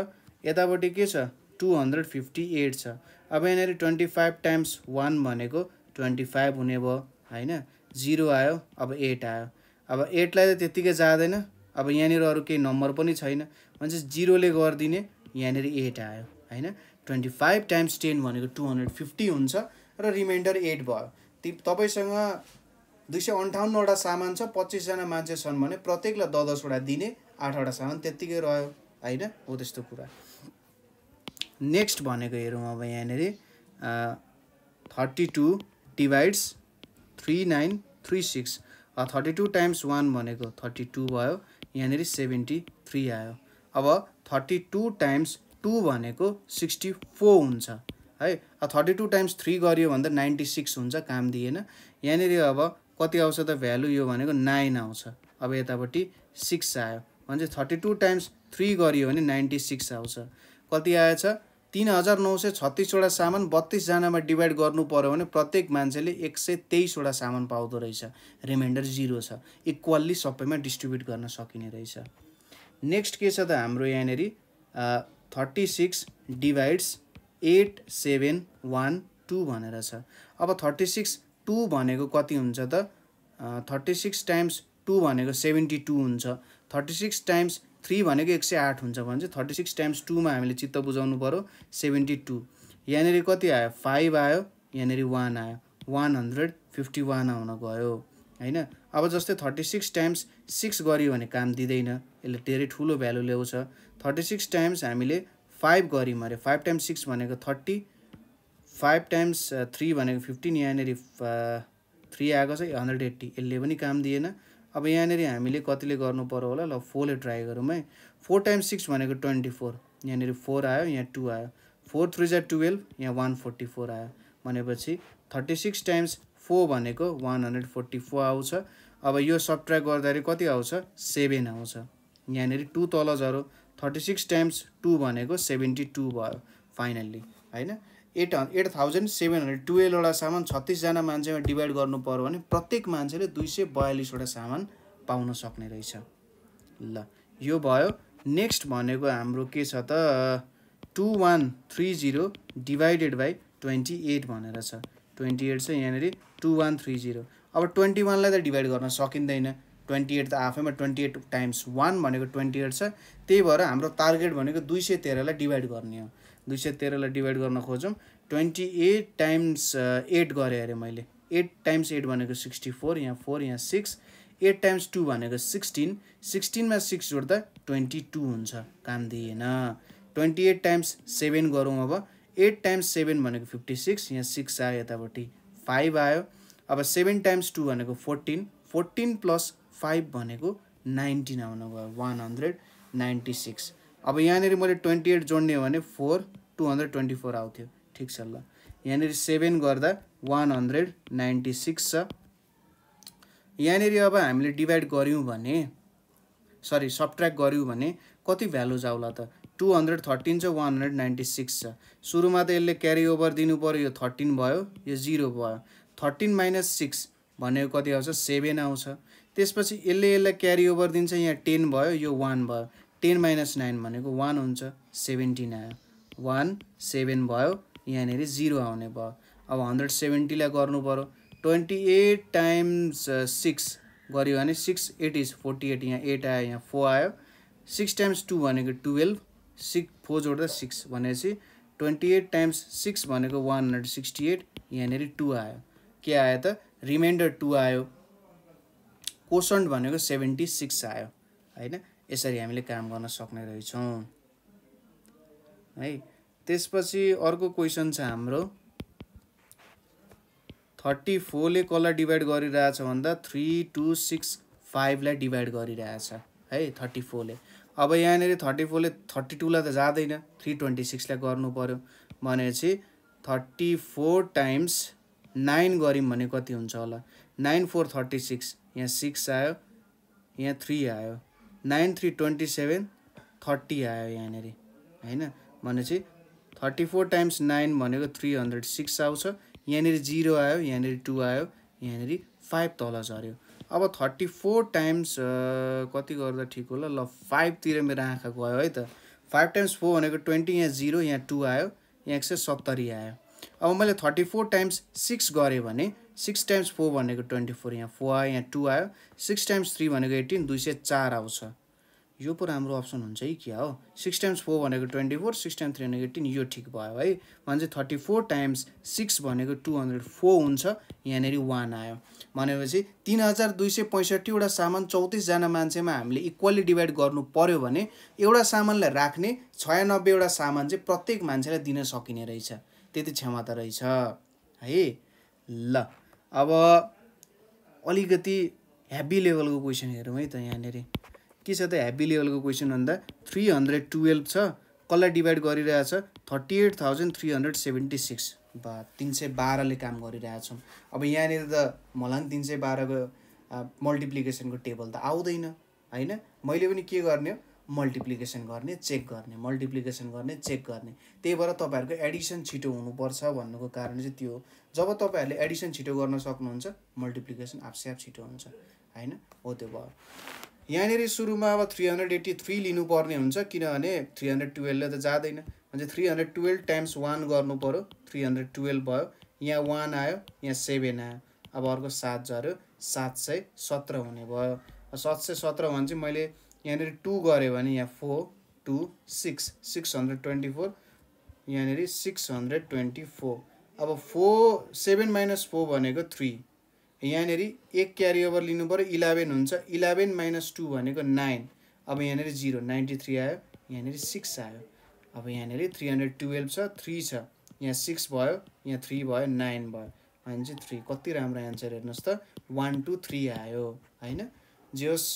यतापट्टि के छ? टु हन्ड्रेड फिफ्टी एट छ। अब यहाँनिर ट्वेन्टी फाइभ टाइम्स वान भनेको ट्वेन्टी फाइभ हुने भयो होइन? जिरो आयो अब एट आयो। अब एटलाई त त्यत्तिकै जाँदैन। अब यहाँनिर अरू केही नम्बर पनि छैन। भने चाहिँ जिरोले गरिदिने यहाँनिर एट आयो होइन? ट्वेन्टी फाइभ टाइम्स टेन भनेको टु हन्ड्रेड फिफ्टी हुन्छ र रिमाइन्डर एट भयो। ती तपाईँसँग दुई सय अन्ठाउन्नवटा सामान छ पच्चिसजना मान्छे छन् भने प्रत्येकलाई दस दसवटा दिने आठवटा सामान त्यत्तिकै रह्यो होइन? हो त्यस्तो कुरा। नेक्स्ट भनेको हेरौँ अब यहाँनिर thirty two divides three nine three six thirty two times one भनेको थर्टी टू भयो यहाँनिर सेभेन्टी थ्री आयो। अब थर्टी टू टाइम्स टू भनेको सिक्सटी फोर हुन्छ है? थर्टी टू टाइम्स थ्री गरियो भन्दा नाइन्टी सिक्स हुन्छ काम दिएन। यहाँनिर अब कति आउँछ त भ्यालु यो भनेको नाइन आउँछ। अब यतापट्टि सिक्स आयो। भने चाहिँ थर्टी टू टाइम्स थ्री गरियो भने नाइन्टी सिक्स आउँछ। कति आएछ? तिन हजार नौ सय छत्तिसवटा सामान बत्तिसजनामा डिभाइड गर्नु पऱ्यो भने प्रत्येक मान्छेले एक सय तेइसवटा सामान पाउँदो रहेछ। रिमाइन्डर जिरो छ। इक्वल्ली सबैमा डिस्ट्रिब्युट गर्न सकिने रहेछ। नेक्स्ट के छ त हाम्रो यहाँनिर? Thirty six divides eight seven one two भनेर छ। अब थर्टी सिक्स टू भनेको कति हुन्छ त? थर्टी सिक्स टाइम्स टू भनेको सेभेन्टी टू हुन्छ। थर्टी सिक्स टाइम्स थ्री भनेको एक सय आठ हुन्छ भने चाहिँ थर्टी सिक्स टाइम्स टूमा हामीले चित्त बुझाउनु पऱ्यो सेभेन्टी टू यहाँनिर कति आयो? फाइभ आयो यहाँनिर वान आयो. वान हन्ड्रेड फिफ्टी वान आउन गयो होइन? अब जस्तै थर्टी सिक्स टाइम्स सिक्स गऱ्यो भने काम दिँदैन। यसले धेरै ठुलो भ्यालु ल्याउँछ। थर्टी सिक्स टाइम्स हामीले फाइभ गऱ्यौँ अरे फाइभ टाइम्स सिक्स भनेको थर्टी फाइभ टाइम्स थ्री भनेको फिफ्टिन यहाँनिर थ्री आएको छ हन्ड्रेड एट्टी यसले पनि काम दिएन। अब यहाँनिर हामीले कतिले गर्नु पऱ्यो होला? ल फोरले ट्राई गरौँ है। फोर टाइम्स सिक्स भनेको ट्वेन्टी फोर यहाँनिर फोर आयो यहाँ टू आयो। फोर थ्री जा टुवेल्भ यहाँ वान फोर्टी फोर आयो। भनेपछि थर्टी सिक्स टाइम्स फोर भनेको वान हन्ड्रेड फोर्टी फोर आउँछ। अब यो सब्ट्र्याक गर्दाखेरि कति आउँछ? सेभेन आउँछ। यहाँनिर टू तल झरो। थर्टी सिक्स टाइम्स टू भनेको सेभेन्टी टू भयो फाइनल्ली होइन? Eight eight thousand seven hundred टुवेल्भवटा सामान छत्तिसजना मान्छेमा डिभाइड गर्नु पऱ्यो भने प्रत्येक मान्छेले दुई सय बयालिसवटा सामान पाउन सक्ने रहेछ। ल यो भयो। नेक्स्ट भनेको हाम्रो के छ त? Two one three zero divided by twenty eight भनेर छ। ट्वेन्टी एट छ यहाँनिर टु वान थ्री जिरो। अब ट्वेन्टी वानलाई त डिभाइड गर्न सकिँदैन। ट्वेन्टी एट त आफैमा ट्वेन्टी एट टाइम्स वान भनेको ट्वेन्टी एट छ। त्यही भएर हाम्रो टार्गेट भनेको दुई सय तेह्रलाई डिभाइड गर्ने हो। दुई सय तेह्रलाई डिभाइड गर्न खोजौँ। ट्वेन्टी एट टाइम्स एट गरेँ अरे मैले। एट टाइम्स एट भनेको सिक्सटी फोर यहाँ फोर यहाँ सिक्स एट टाइम्स टू भनेको सिक्सटिन सिक्सटिनमा सिक्स जोड्दा ट्वेन्टी टू हुन्छ। काम दिएन। ट्वेन्टी एट टाइम्स सेभेन गरौँ अब। एट टाइम्स सेभेन भनेको फिफ्टी सिक्स यहाँ सिक्स आयो यतापट्टि। फाइभ आयो। अब सेभेन टाइम्स टू भनेको फोर्टिन फोर्टिन प्लस फाइभ भनेको नाइन्टिन आउनु गयो वान हन्ड्रेड नाइन्टी सिक्स अब यहाँनिर मैले ट्वेन्टी एट जोड्ने हो भने four two hundred twenty four आउँथ्यो। ठिक छ ल। यहाँनिर सेभेन गर्दा वान हन्ड्रेड नाइन्टी सिक्स छ। यहाँनिर अब हामीले डिभाइड गऱ्यौँ भने सरी सबट्र्याक गऱ्यौँ भने कति भ्यालु जाउला त? टु हन्ड्रेड थर्टिन छ वान हन्ड्रेड नाइन्टी सिक्स छ। सुरुमा त यसले क्यारी ओभर दिनु पऱ्यो यो थर्टिन भयो यो जिरो भयो। थर्टिन माइनस सिक्स भनेको कति आउँछ? सेभेन आउँछ। त्यसपछि यसले यसलाई क्यारी ओभर दिन्छ यहाँ टेन भयो यो वान भयो। टेन माइनस नाइन भनेको वान हुन्छ सेभेन्टिन आयो वान सेभेन भयो यहाँनिर जिरो आउने भयो। अब हन्ड्रेड सेभेन्टीलाई गर्नु पऱ्यो ट्वेन्टी एट टाइम्स सिक्स गऱ्यो भने six eight is forty eight यहाँ एट आयो यहाँ फोर आयो। सिक्स टाइम्स टू भनेको टुवेल्भ सिक्स फोर जोड्दा सिक्स भनेपछि ट्वेन्टी एट टाइम्स सिक्स भनेको वान हन्ड्रेड सिक्सटी एट यहाँनिर टू आयो। के आयो त? रिमाइन्डर टू आयो। कोसन्ट भनेको सेभेन्टी सिक्स आयो होइन? यसरी हामीले काम गर्न सक्ने रहेछौँ। है त्यसपछि अर्को क्वेसन छ हाम्रो। थर्टी फोरले कसलाई डिभाइड गरिरहेछ भन्दा थ्री टू सिक्स फाइभलाई डिभाइड गरिरहेछ। है थर्टी फोरले अब यहाँनिर थर्टी फोरले थर्टी टूलाई त जाँदैन। थ्री ट्वेन्टी सिक्सलाई गर्नु पऱ्यो भनेपछि थर्टी फोर टाइम्स नाइन गऱ्यौँ भने कति हुन्छ होला? नाइन फोर थर्टी सिक्स यहाँ सिक्स आयो। यहाँ थ्री आयो। Nine three twenty seven thirty आयो यहाँनिर होइन? भनेपछि थर्टी फोर टाइम्स नाइन भनेको थ्री हन्ड्रेड सिक्स आउँछ। यहाँनिर जिरो आयो यहाँनिर टू आयो यहाँनिर फाइभ तल झऱ्यो। अब थर्टी फोर टाइम्स कति गर्दा ठिक होला? ल फाइभतिर मेरो आँखा गयो है त। फाइभ टाइम्स फोर भनेको ट्वेन्टी यहाँ जिरो यहाँ टू आयो यहाँ एक सय सत्तरी आयो। अब मैले थर्टी फोर टाइम्स सिक्स गरेँ भने सिक्स टाइम्स फोर भनेको ट्वेन्टी फोर यहाँ फोर आयो यहाँ टू आयो। सिक्स टाइम्स थ्री भनेको एटिन दुई सय चार आउँछ। यो पो राम्रो अप्सन हुन्छ है क्या हो? सिक्स टाइम्स फोर भनेको twenty four six times three भनेको एटिन यो ठिक भयो है। भने चाहिँ थर्टी फोर टाइम्स सिक्स भनेको टू हन्ड्रेड फोर हुन्छ यहाँनिर वान आयो। भनेपछि तिन हजार दुई सय पैँसठीवटा सामान चौतिसजना मान्छेमा हामीले इक्वल्ली डिभाइड गर्नु पऱ्यो भने एउटा सामानलाई राख्ने छयानब्बेवटा सामान चाहिँ प्रत्येक मान्छेलाई दिन सकिने रहेछ। त्यति क्षमता रहेछ। है? ल। अब अलिकति हेभी लेभलको क्वेसन हेरौँ है त यहाँनिर। के छ त हेभी लेभलको क्वेसन भन्दा थ्री हन्ड्रेड टुवेल्भ छ कसलाई डिभाइड गरिरहेछ? Thirty eight thousand three hundred seventy six बा तिन सय बाह्रले काम गरिरहेछौँ। अब यहाँनिर त मलाई पनि तिन सय बाह्रको मल्टिप्लिकेसनको टेबल त आउँदैन होइन? मैले पनि के गर्ने हो? मल्टिप्लिकेसन गर्ने चेक गर्ने मल्टिप्लिकेसन गर्ने चेक गर्ने। त्यही भएर तपाईँहरूको एडिसन छिटो हुनुपर्छ भन्नुको कारण चाहिँ त्यो जब तपाईँहरूले एडिसन छिटो गर्न सक्नुहुन्छ मल्टिप्लिकेसन आफसे आफ छिटो हुन्छ होइन? हो त्यो भयो। यहाँनिर सुरुमा अब थ्री हन्ड्रेड एट्टी थ्री लिनुपर्ने हुन्छ किनभने थ्री हन्ड्रेड टुवेल्भले त जाँदैन। भने three hundred twelve times one पऱ्यो थ्री हन्ड्रेड टुवेल्भ भयो। यहाँ वान आयो यहाँ सेभेन आयो। अब अर्को सात झऱ्यो। सात सय सत्र हुने भयो। सात सय सत्र भने चाहिँ मैले यहाँनिर टू गऱ्यो भने यहाँ four two six six hundred twenty four यहाँनिर सिक्स हन्ड्रेड ट्वेन्टी फोर अब फोर सेभेन माइनस फोर भनेको थ्री। यहाँनिर एक क्यारी ओभर लिनु पऱ्यो इलेभेन हुन्छ। इलेभेन माइनस टू भनेको नाइन। अब यहाँनिर जिरो नाइन्टी थ्री आयो। यहाँनिर सिक्स आयो। अब यहाँनिर थ्री हन्ड्रेड टुवेल्भ छ थ्री छ। यहाँ सिक्स भयो यहाँ थ्री भयो नाइन भयो। भने चाहिँ थ्री कति राम्रो एन्सर हेर्नुहोस् त। वान टू थ्री आयो होइन? जे होस्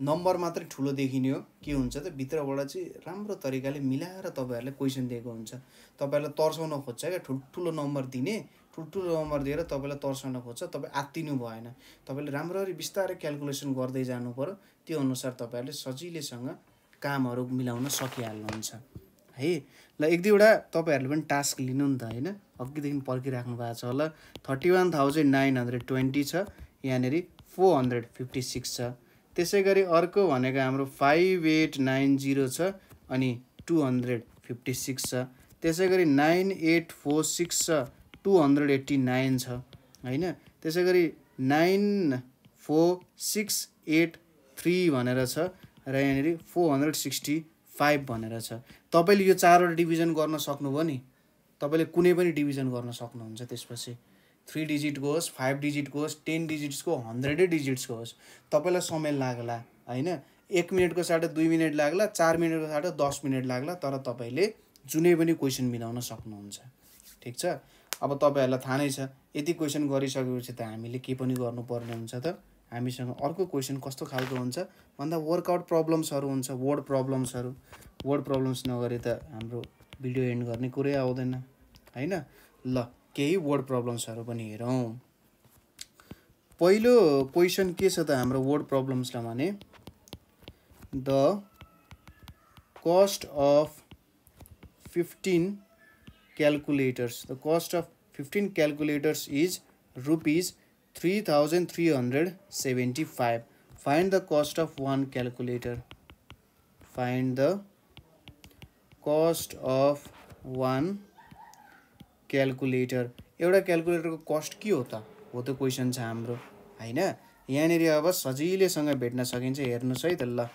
नम्बर मात्रै ठुलो देखिने हो। के हुन्छ त? भित्रबाट चाहिँ राम्रो तरिकाले मिलाएर तपाईँहरूले क्वेसन दिएको हुन्छ। तपाईँहरूलाई तर्साउन खोज्छ क्या। ठुल्ठुलो नम्बर दिने ठुल्ठुलो नम्बर दिएर तपाईँलाई तर्साउन खोज्छ। तपाईँ आत्तिनु भएन। तपाईँले राम्ररी बिस्तारै क्यालकुलेसन गर्दै जानु पऱ्यो त्यो अनुसार तपाईँहरूले सजिलैसँग कामहरू मिलाउन सकिहाल्नुहुन्छ। है? ल एक दुईवटा तपाईँहरूले पनि टास्क लिनु नि त होइन? अघिदेखि पर्खिराख्नु भएको छ होला। Thirty one thousand nine hundred twenty छ। यहाँनिर फोर हन्ड्रेड फिफ्टी सिक्स छ। त्यसै गरी अर्को भनेको हाम्रो फाइभ एट नाइन जिरो छ अनि टु हन्ड्रेड फिफ्टी सिक्स छ। त्यसै गरी नाइन एट फोर सिक्स छ टु हन्ड्रेड एट्टी नाइन छ होइन? त्यसै गरी nine four six eight three भनेर छ र यहाँनिर फोर हन्ड्रेड सिक्सटी फाइभ भनेर छ। तपाईँले यो चारवटा डिभिजन गर्न सक्नुभयो नि? तपाईँले कुनै पनि डिभिजन गर्न सक्नुहुन्छ त्यसपछि। थ्री डिजिटको होस् फाइभ डिजिटको होस् टेन डिजिट्सको हन्ड्रेडै डिजिट्सको होस् तपाईँलाई समय लाग्ला होइन? एक मिनटको साटो दुई मिनट लाग्ला चार मिनटको साटो दस मिनट लाग्ला तर तपाईँले जुनै पनि क्वेसन मिलाउन सक्नुहुन्छ। ठिक छ? अब तपाईँहरूलाई थाहा नै छ यति क्वेसन गरिसकेपछि त हामीले के पनि गर्नुपर्ने हुन्छ त? हामीसँग अर्को क्वेसन कस्तो खालको हुन्छ? भन्दा वर्कआउट प्रब्लम्सहरू हुन्छ वर्ड प्रब्लम्सहरू। वर्ड प्रब्लम्स नगरे त हाम्रो भिडियो एन्ड गर्ने कुरै आउँदैन होइन? ल केही वर्ड प्रब्लम्सहरू पनि हेरौँ। पहिलो क्वेसन के छ त हाम्रो वर्ड प्रब्लम्सलाई भने the cost of fifteen calculators the cost of fifteen calculators is rupees three thousand three hundred seventy five find the cost of one calculator find the cost of one calculator. एउटा क्यालकुलेटरको cost के हो त? हो त question छ हाम्रो होइन? यहाँनिर अब सजिलैसँग भेट्न सकिन्छ हेर्नुहोस् है त ल।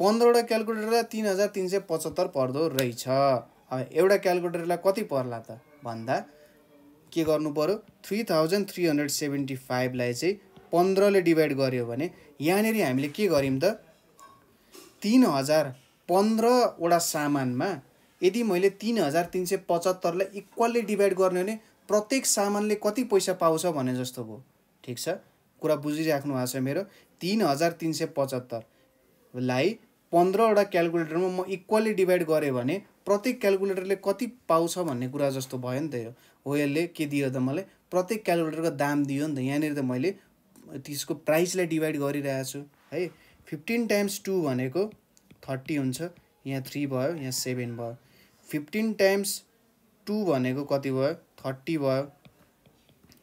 पन्ध्रवटा क्यालकुलेटरलाई तिन हजार तिन सय पचहत्तर पर्दो रहेछ। अब एउटा क्यालकुलेटरलाई कति पर्ला त? भन्दा के गर्नु पऱ्यो three thousand three hundred seventy फाइभलाई चाहिँ पन्ध्रले डिभाइड गऱ्यो भने यहाँनिर हामीले के गर्यौँ त? तिन हजार पन्ध्रवटा सामानमा यदि मैले तिन हजार तिन सय पचहत्तरलाई इक्वल्ली डिभाइड गर्ने भने प्रत्येक सामानले कति पैसा पाउँछ भने जस्तो भयो? ठिक छ? कुरा बुझिराख्नु भएको छ मेरो। तिन हजार तिन सय पचहत्तरलाई पन्ध्रवटा क्यालकुलेटरमा म इक्वल्ली डिभाइड गरेँ भने प्रत्येक क्यालकुलेटरले कति पाउँछ भन्ने कुरा जस्तो भयो नि त यो। हो यसले के दियो त मलाई? प्रत्येक क्यालकुलेटरको दाम दियो नि त। यहाँनिर त मैले त्यसको प्राइसलाई डिभाइड गरिरहेको छु। है? फिफ्टिन टाइम्स टू भनेको थर्टी हुन्छ। यहाँ थ्री भयो यहाँ सेभेन भयो। फिफ्टिन टाइम्स टू भनेको कति भयो? थर्टी भयो।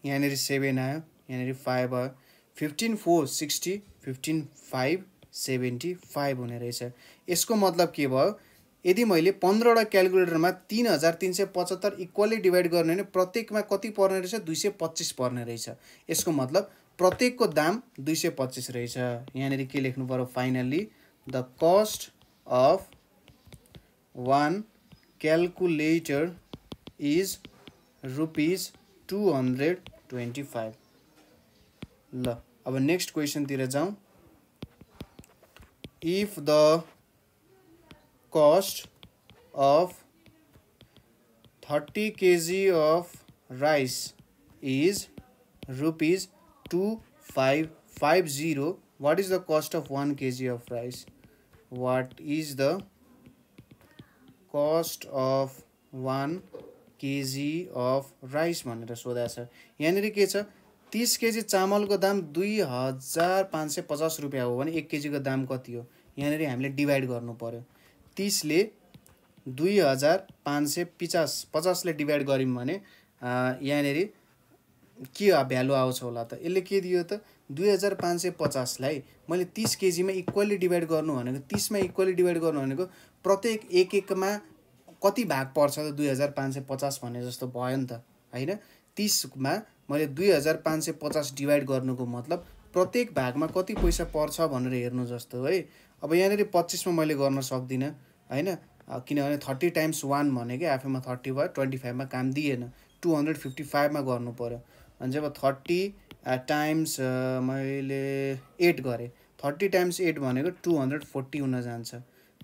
यहाँनिर सेभेन आयो यहाँनिर फाइभ आयो। Fifteen four sixty fifteen five seventy five हुने रहेछ। यसको मतलब के भयो? यदि मैले पन्ध्रवटा क्यालकुलेटरमा तिन हजार तिन सय पचहत्तर इक्वल्ली डिभाइड गर्ने भने प्रत्येकमा कति पर्ने रहेछ? दुई सय पच्चिस पर्ने रहेछ। यसको मतलब प्रत्येकको दाम दुई सय पच्चिस रहेछ। यहाँनिर के लेख्नु पऱ्यो finally the cost of one calculator is rupees two hundred twenty five ल अब नेक्स्ट क्वेसनतिर जाउँ if the cost of 30 kg of rice is rupees 2550 what is the cost of 1 kg of rice what is the cost of 1 KG of rice भनेर सोधा छ। यहाँनिर के छ? तिस केजी चामलको दाम दुई हजार पाँच सय पचास रुपियाँ हो भने एक केजीको दाम कति हो? यहाँनिर हामीले डिभाइड गर्नु पऱ्यो तिसले दुई हजार पाँच सय पचास पचासले डिभाइड गऱ्यौँ भने यहाँनिर के भ्यालु आउँछ होला त? यसले के दियो त? दुई हजार पाँच सय पचासलाई मैले तिस केजीमा इक्वल्ली डिभाइड गर्नु भनेको तिसमा इक्वल्ली डिभाइड गर्नु भनेको प्रत्येक एक एकमा कति भाग पर्छ त दुई हजार पाँच सय पचास भन्ने जस्तो भयो नि त होइन? तिसमा मैले दुई हजार पाँच सय पचास डिभाइड गर्नुको मतलब प्रत्येक भागमा कति पैसा पर्छ भनेर हेर्नु जस्तो है। अब यहाँनिर पच्चिसमा मैले गर्न सक्दिनँ होइन? किनभने थर्टी टाइम्स वान भनेकै आफैमा थर्टी भयो ट्वेन्टी फाइभमा काम दिएन टु हन्ड्रेड फिफ्टी फाइभमा गर्नु पऱ्यो भने चाहिँ अब थर्टी टाइम्स मैले एट गरेँ। थर्टी टाइम्स एट भनेको टु हन्ड्रेड फोर्टी हुन जान्छ।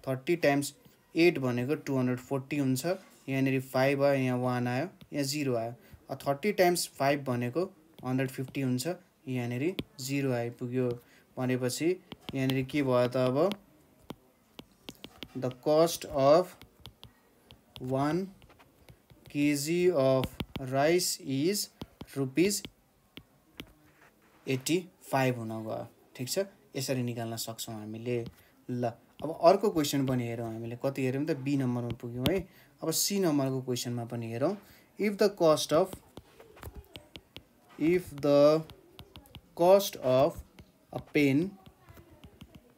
थर्टी टाइम्स एट भनेको टु हन्ड्रेड फोर्टी हुन्छ। यहाँनिर फाइभ आयो यहाँ वान आयो यहाँ जिरो आयो। थर्टी टाइम्स फाइभ भनेको हन्ड्रेड फिफ्टी हुन्छ। यहाँनिर जिरो आइपुग्यो। भनेपछि यहाँनिर के भयो त अब? The cost of one KG of rice is rupees eighty five हुन गयो। ठिक छ? यसरी निकाल्न सक्छौँ हामीले। ल अब अर्को क्वेसन पनि हेरौँ हामीले। कति हेऱ्यौँ त? बी नम्बरमा पुग्यौँ है। अब सी नम्बरको क्वेसनमा पनि हेरौँ। If the cost of if the cost of a pen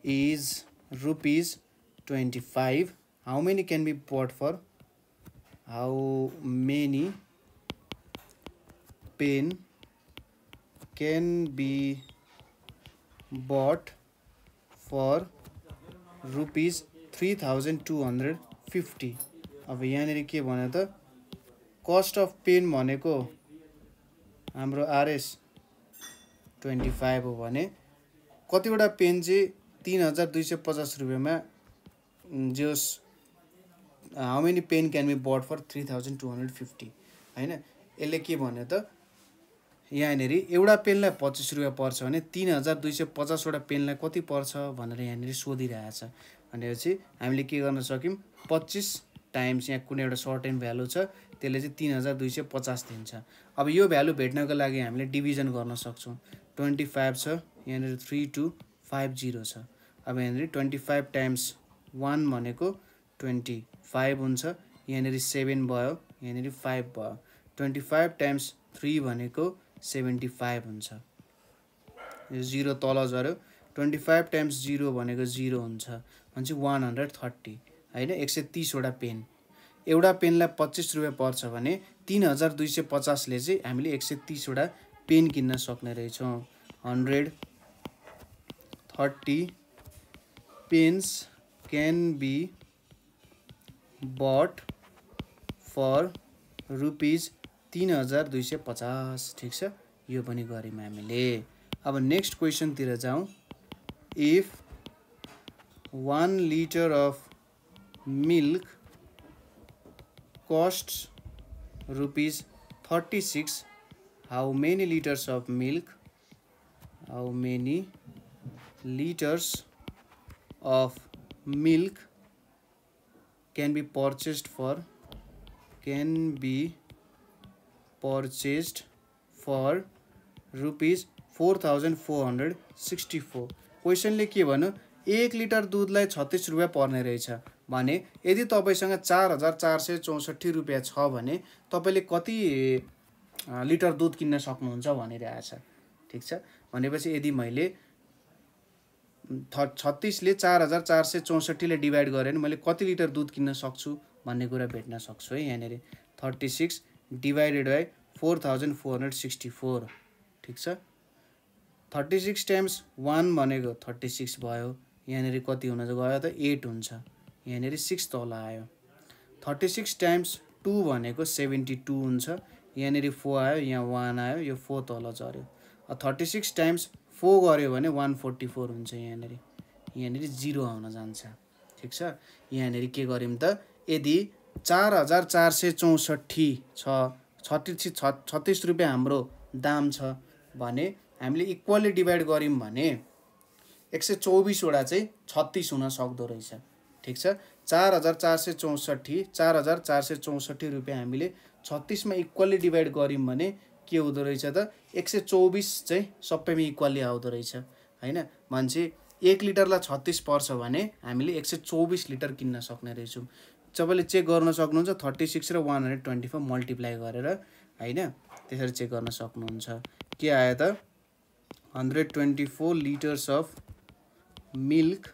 is rupees 25 how many can be bought for? How many pen can be bought for rupees three thousand two hundred fifty अब यहाँनिर के भन्यो त? Cost of pain भनेको हाम्रो RS twenty five हो भने कतिवटा पेन चाहिँ तिन हजार दुई सय पचास रुपियाँमा जोस् how many pen can be bought for three thousand two hundred fifty होइन? यसले के भन्यो त? यहाँनिर एउटा पेनलाई पच्चिस रुपियाँ पर्छ भने तिन हजार दुई सय पचासवटा पेनलाई कति पर्छ भनेर यहाँनिर सोधिरहेछ। भनेपछि हामीले के गर्न सक्यौँ? पच्चिस टाइम्स यहाँ कुनै एउटा सर्ट एन्ड भ्यालु छ त्यसले चाहिँ तिन हजार दुई सय पचास दिन्छ। अब यो भ्यालु भेट्नको लागि हामीले डिभिजन गर्न सक्छौँ। ट्वेन्टी फाइभ छ यहाँनिर थ्री टू फाइभ जिरो छ। अब यहाँनिर ट्वेन्टी फाइभ टाइम्स वान भनेको ट्वेन्टी फाइभ हुन्छ। यहाँनिर सेभेन भयो यहाँनिर फाइभ भयो। ट्वेन्टी फाइभ टाइम्स थ्री भनेको सेभेन्टी फाइभ हुन्छ। यो जिरो तल झऱ्यो। ट्वेन्टी फाइभ टाइम्स जिरो भनेको जिरो हुन्छ। भने चाहिँ वान हन्ड्रेड थर्टी होइन? एक सय तिसवटा पेन। एउटा पेनलाई पच्चिस रुपियाँ पर्छ भने तिन हजार दुई सय पचासले चाहिँ हामीले एक सय तिसवटा पेन किन्न सक्ने रहेछौँ। Hundred thirty pens can be bought for rupees तिन हजार दुई सय पचास। ठिक छ? यो पनि गऱ्यौँ हामीले। अब नेक्स्ट क्वेसनतिर जाउँ। If one litre of milk cost rupees thirty six how many litres of milk how many liters of milk can be purchased for can be purchased for rupees four thousand four hundred sixty four क्वेसनले के भन्यो एक litre दुधलाई छत्तिस रुपियाँ पर्ने रहेछ भने यदि तपाईँसँग चार हजार चार सय चौसठी रुपियाँ छ भने तपाईँले कति लिटर दुध किन्न सक्नुहुन्छ भनिरहेछ। ठिक छ? भनेपछि यदि मैले थ छत्तिसले चार हजार चार सय चौसठीले डिभाइड गरेँ भने मैले कति लिटर दुध किन्न सक्छु भन्ने कुरा भेट्न सक्छु है यहाँनिर। Thirty six divided by four thousand four hundred sixty four ठिक छ? थर्टी सिक्स टाइम्स वान भनेको थर्टी सिक्स भयो। यहाँनिर कति हुन गयो त? एट हुन्छ। यहाँनिर सिक्स तल आयो। थर्टी सिक्स टाइम्स टू भनेको सेभेन्टी टू हुन्छ। यहाँनिर फोर आयो यहाँ वान आयो यो फोर तल झऱ्यो। थर्टी सिक्स टाइम्स फोर गऱ्यो भने वान फोर्टी फोर हुन्छ यहाँनिर। यहाँनिर जिरो आउन जान्छ। ठिक छ? यहाँनिर के गऱ्यौँ त? यदि चार हजार चार सय चौसठी छ। छत्तिस छत्तिस रुपियाँ हाम्रो दाम छ भने हामीले इक्वल्ली डिभाइड गऱ्यौँ भने एक सय चौबिसवटा चाहिँ छत्तिस हुन सक्दो रहेछ। ठिक छ? चार हजार चार सय चौसठी चार हजार चार सय चौसठी रुपियाँ हामीले छत्तिसमा इक्वल्ली डिभाइड गऱ्यौँ भने के हुँदो रहेछ त? एक सय चौबिस चाहिँ सबैमा इक्वल्ली आउँदो रहेछ। होइन? मान्छे एक लिटरलाई छत्तिस पर्छ भने हामीले एक सय चौबिस लिटर किन्न सक्ने रहेछौँ। तपाईँले चेक गर्न सक्नुहुन्छ थर्टी सिक्स र one hundred twenty four multiply गरेर होइन? त्यसरी चेक गर्न सक्नुहुन्छ। के आयो त? Hundred twenty four litres of milk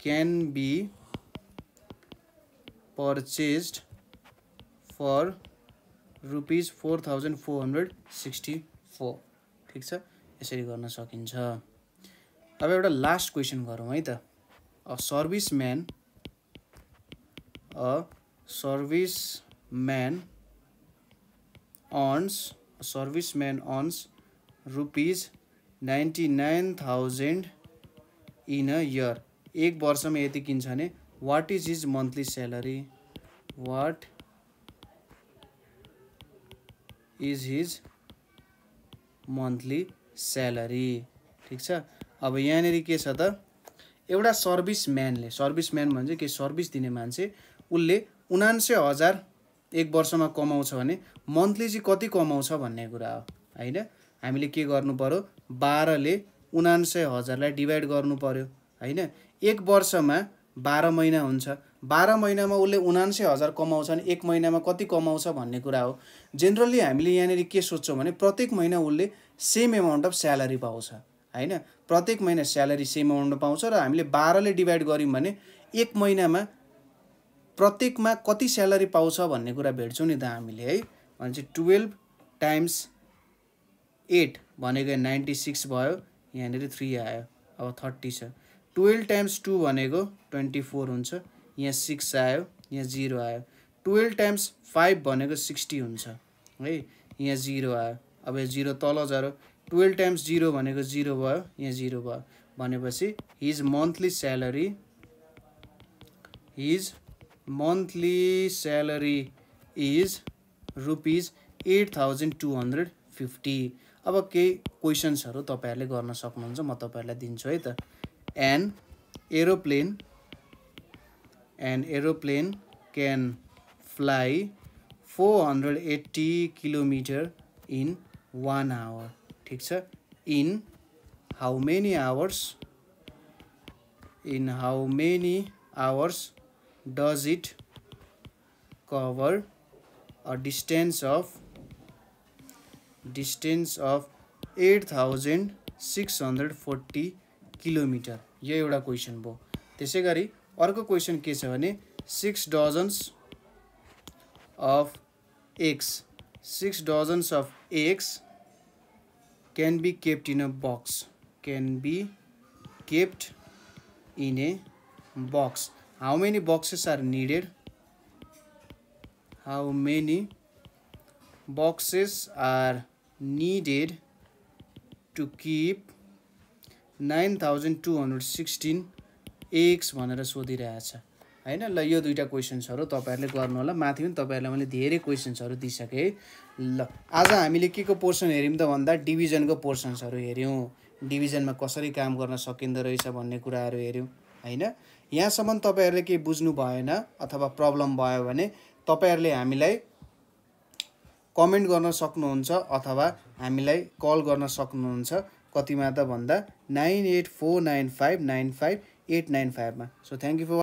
can be purchased for rupees four thousand four hundred sixty four. ठिक छ? यसरी गर्न सकिन्छ। अब एउटा लास्ट क्वेसन गरौँ है त। Service man service man earns service man earns rupees ninety nine thousand in a year एक वर्षमा यति किन्छ भने what is his monthly salary what is his monthly salary ठिक छ? अब यहाँनिर के छ त? एउटा सर्भिस म्यानले सर्भिस म्यान भन्छ के? सर्भिस दिने मान्छे उसले उनान्सय हजार एक वर्षमा कमाउँछ भने मन्थली चाहिँ कति कमाउँछ भन्ने कुरा हो होइन? हामीले के गर्नु पऱ्यो बाह्रले उनान्सय हजारलाई डिभाइड गर्नु पऱ्यो होइन? एक वर्षमा बाह्र महिना हुन्छ। बाह्र महिनामा उसले उनान्सय हजार कमाउँछ भने एक महिनामा कति कमाउँछ भन्ने कुरा हो। जेनरली हामीले यहाँनिर के सोध्छौँ भने प्रत्येक महिना उसले सेम एमाउन्ट अफ स्यालेरी पाउँछ होइन? प्रत्येक महिना स्यालेरी सेम एमाउन्ट पाउँछ र हामीले बाह्रले डिभाइड गऱ्यौँ भने एक महिनामा प्रत्येकमा कति स्यालेरी पाउँछ भन्ने कुरा भेट्छौँ नि त हामीले है। भनेपछि टुवेल्भ टाइम्स एट भनेको नाइन्टी सिक्स भयो यहाँनिर थ्री आयो अब थर्टी छ। टुवेल्भ टाइम्स टू भनेको ट्वेन्टी फोर हुन्छ यहाँ सिक्स आयो यहाँ जिरो आयो। टुवेल्भ टाइम्स फाइभ भनेको सिक्सटी हुन्छ है। यहाँ जिरो आयो अब यो जिरो तल झऱ्यो टुवेल्भ टाइम्स जिरो भनेको जिरो भयो यहाँ जिरो भयो। भनेपछि his monthly salary his monthly salary is rupees eight thousand two hundred fifty अब केही क्वेसन्सहरू तपाईँहरूले गर्न सक्नुहुन्छ म तपाईँहरूलाई दिन्छु है त। An aeroplane an aeroplane can fly 480 kilometer in one hour. ठिक छ? In how many hours? In how many hours does it cover a distance of distance of 8640 kilometre यो एउटा क्वेसन भयो। त्यसै गरी अर्को क्वेसन के छ भने six dozens of eggs six dozens of eggs can be kept in a box can be kept in a box how many boxes are needed how many boxes are needed to keep 9216 eggs भनेर सोधिरहेछ? होइन ल यो दुइटा क्वेसन्सहरू तपाईँहरूले गर्नु होला माथि पनि तपाईँहरूलाई मैले धेरै क्वेसन्सहरू दिइसकेँ ल आज हामीले के को पोर्सन हेऱ्यौँ त भन्दा डिभिजनको पोर्सन्सहरू हेऱ्यौँ। डिभिजनमा कसरी काम गर्न सकिँदो रहेछ भन्ने कुराहरू हेऱ्यौँ। होइन? यहाँसम्म तपाईँहरूले केही बुझ्नु भएन अथवा प्रब्लम भयो भने तपाईँहरूले हामीलाई कमेन्ट गर्न सक्नुहुन्छ अथवा हामीलाई कल गर्न सक्नुहुन्छ कतिमा त भन्दा nine eight four nine five nine five eight nine फाइभमा। So thank you for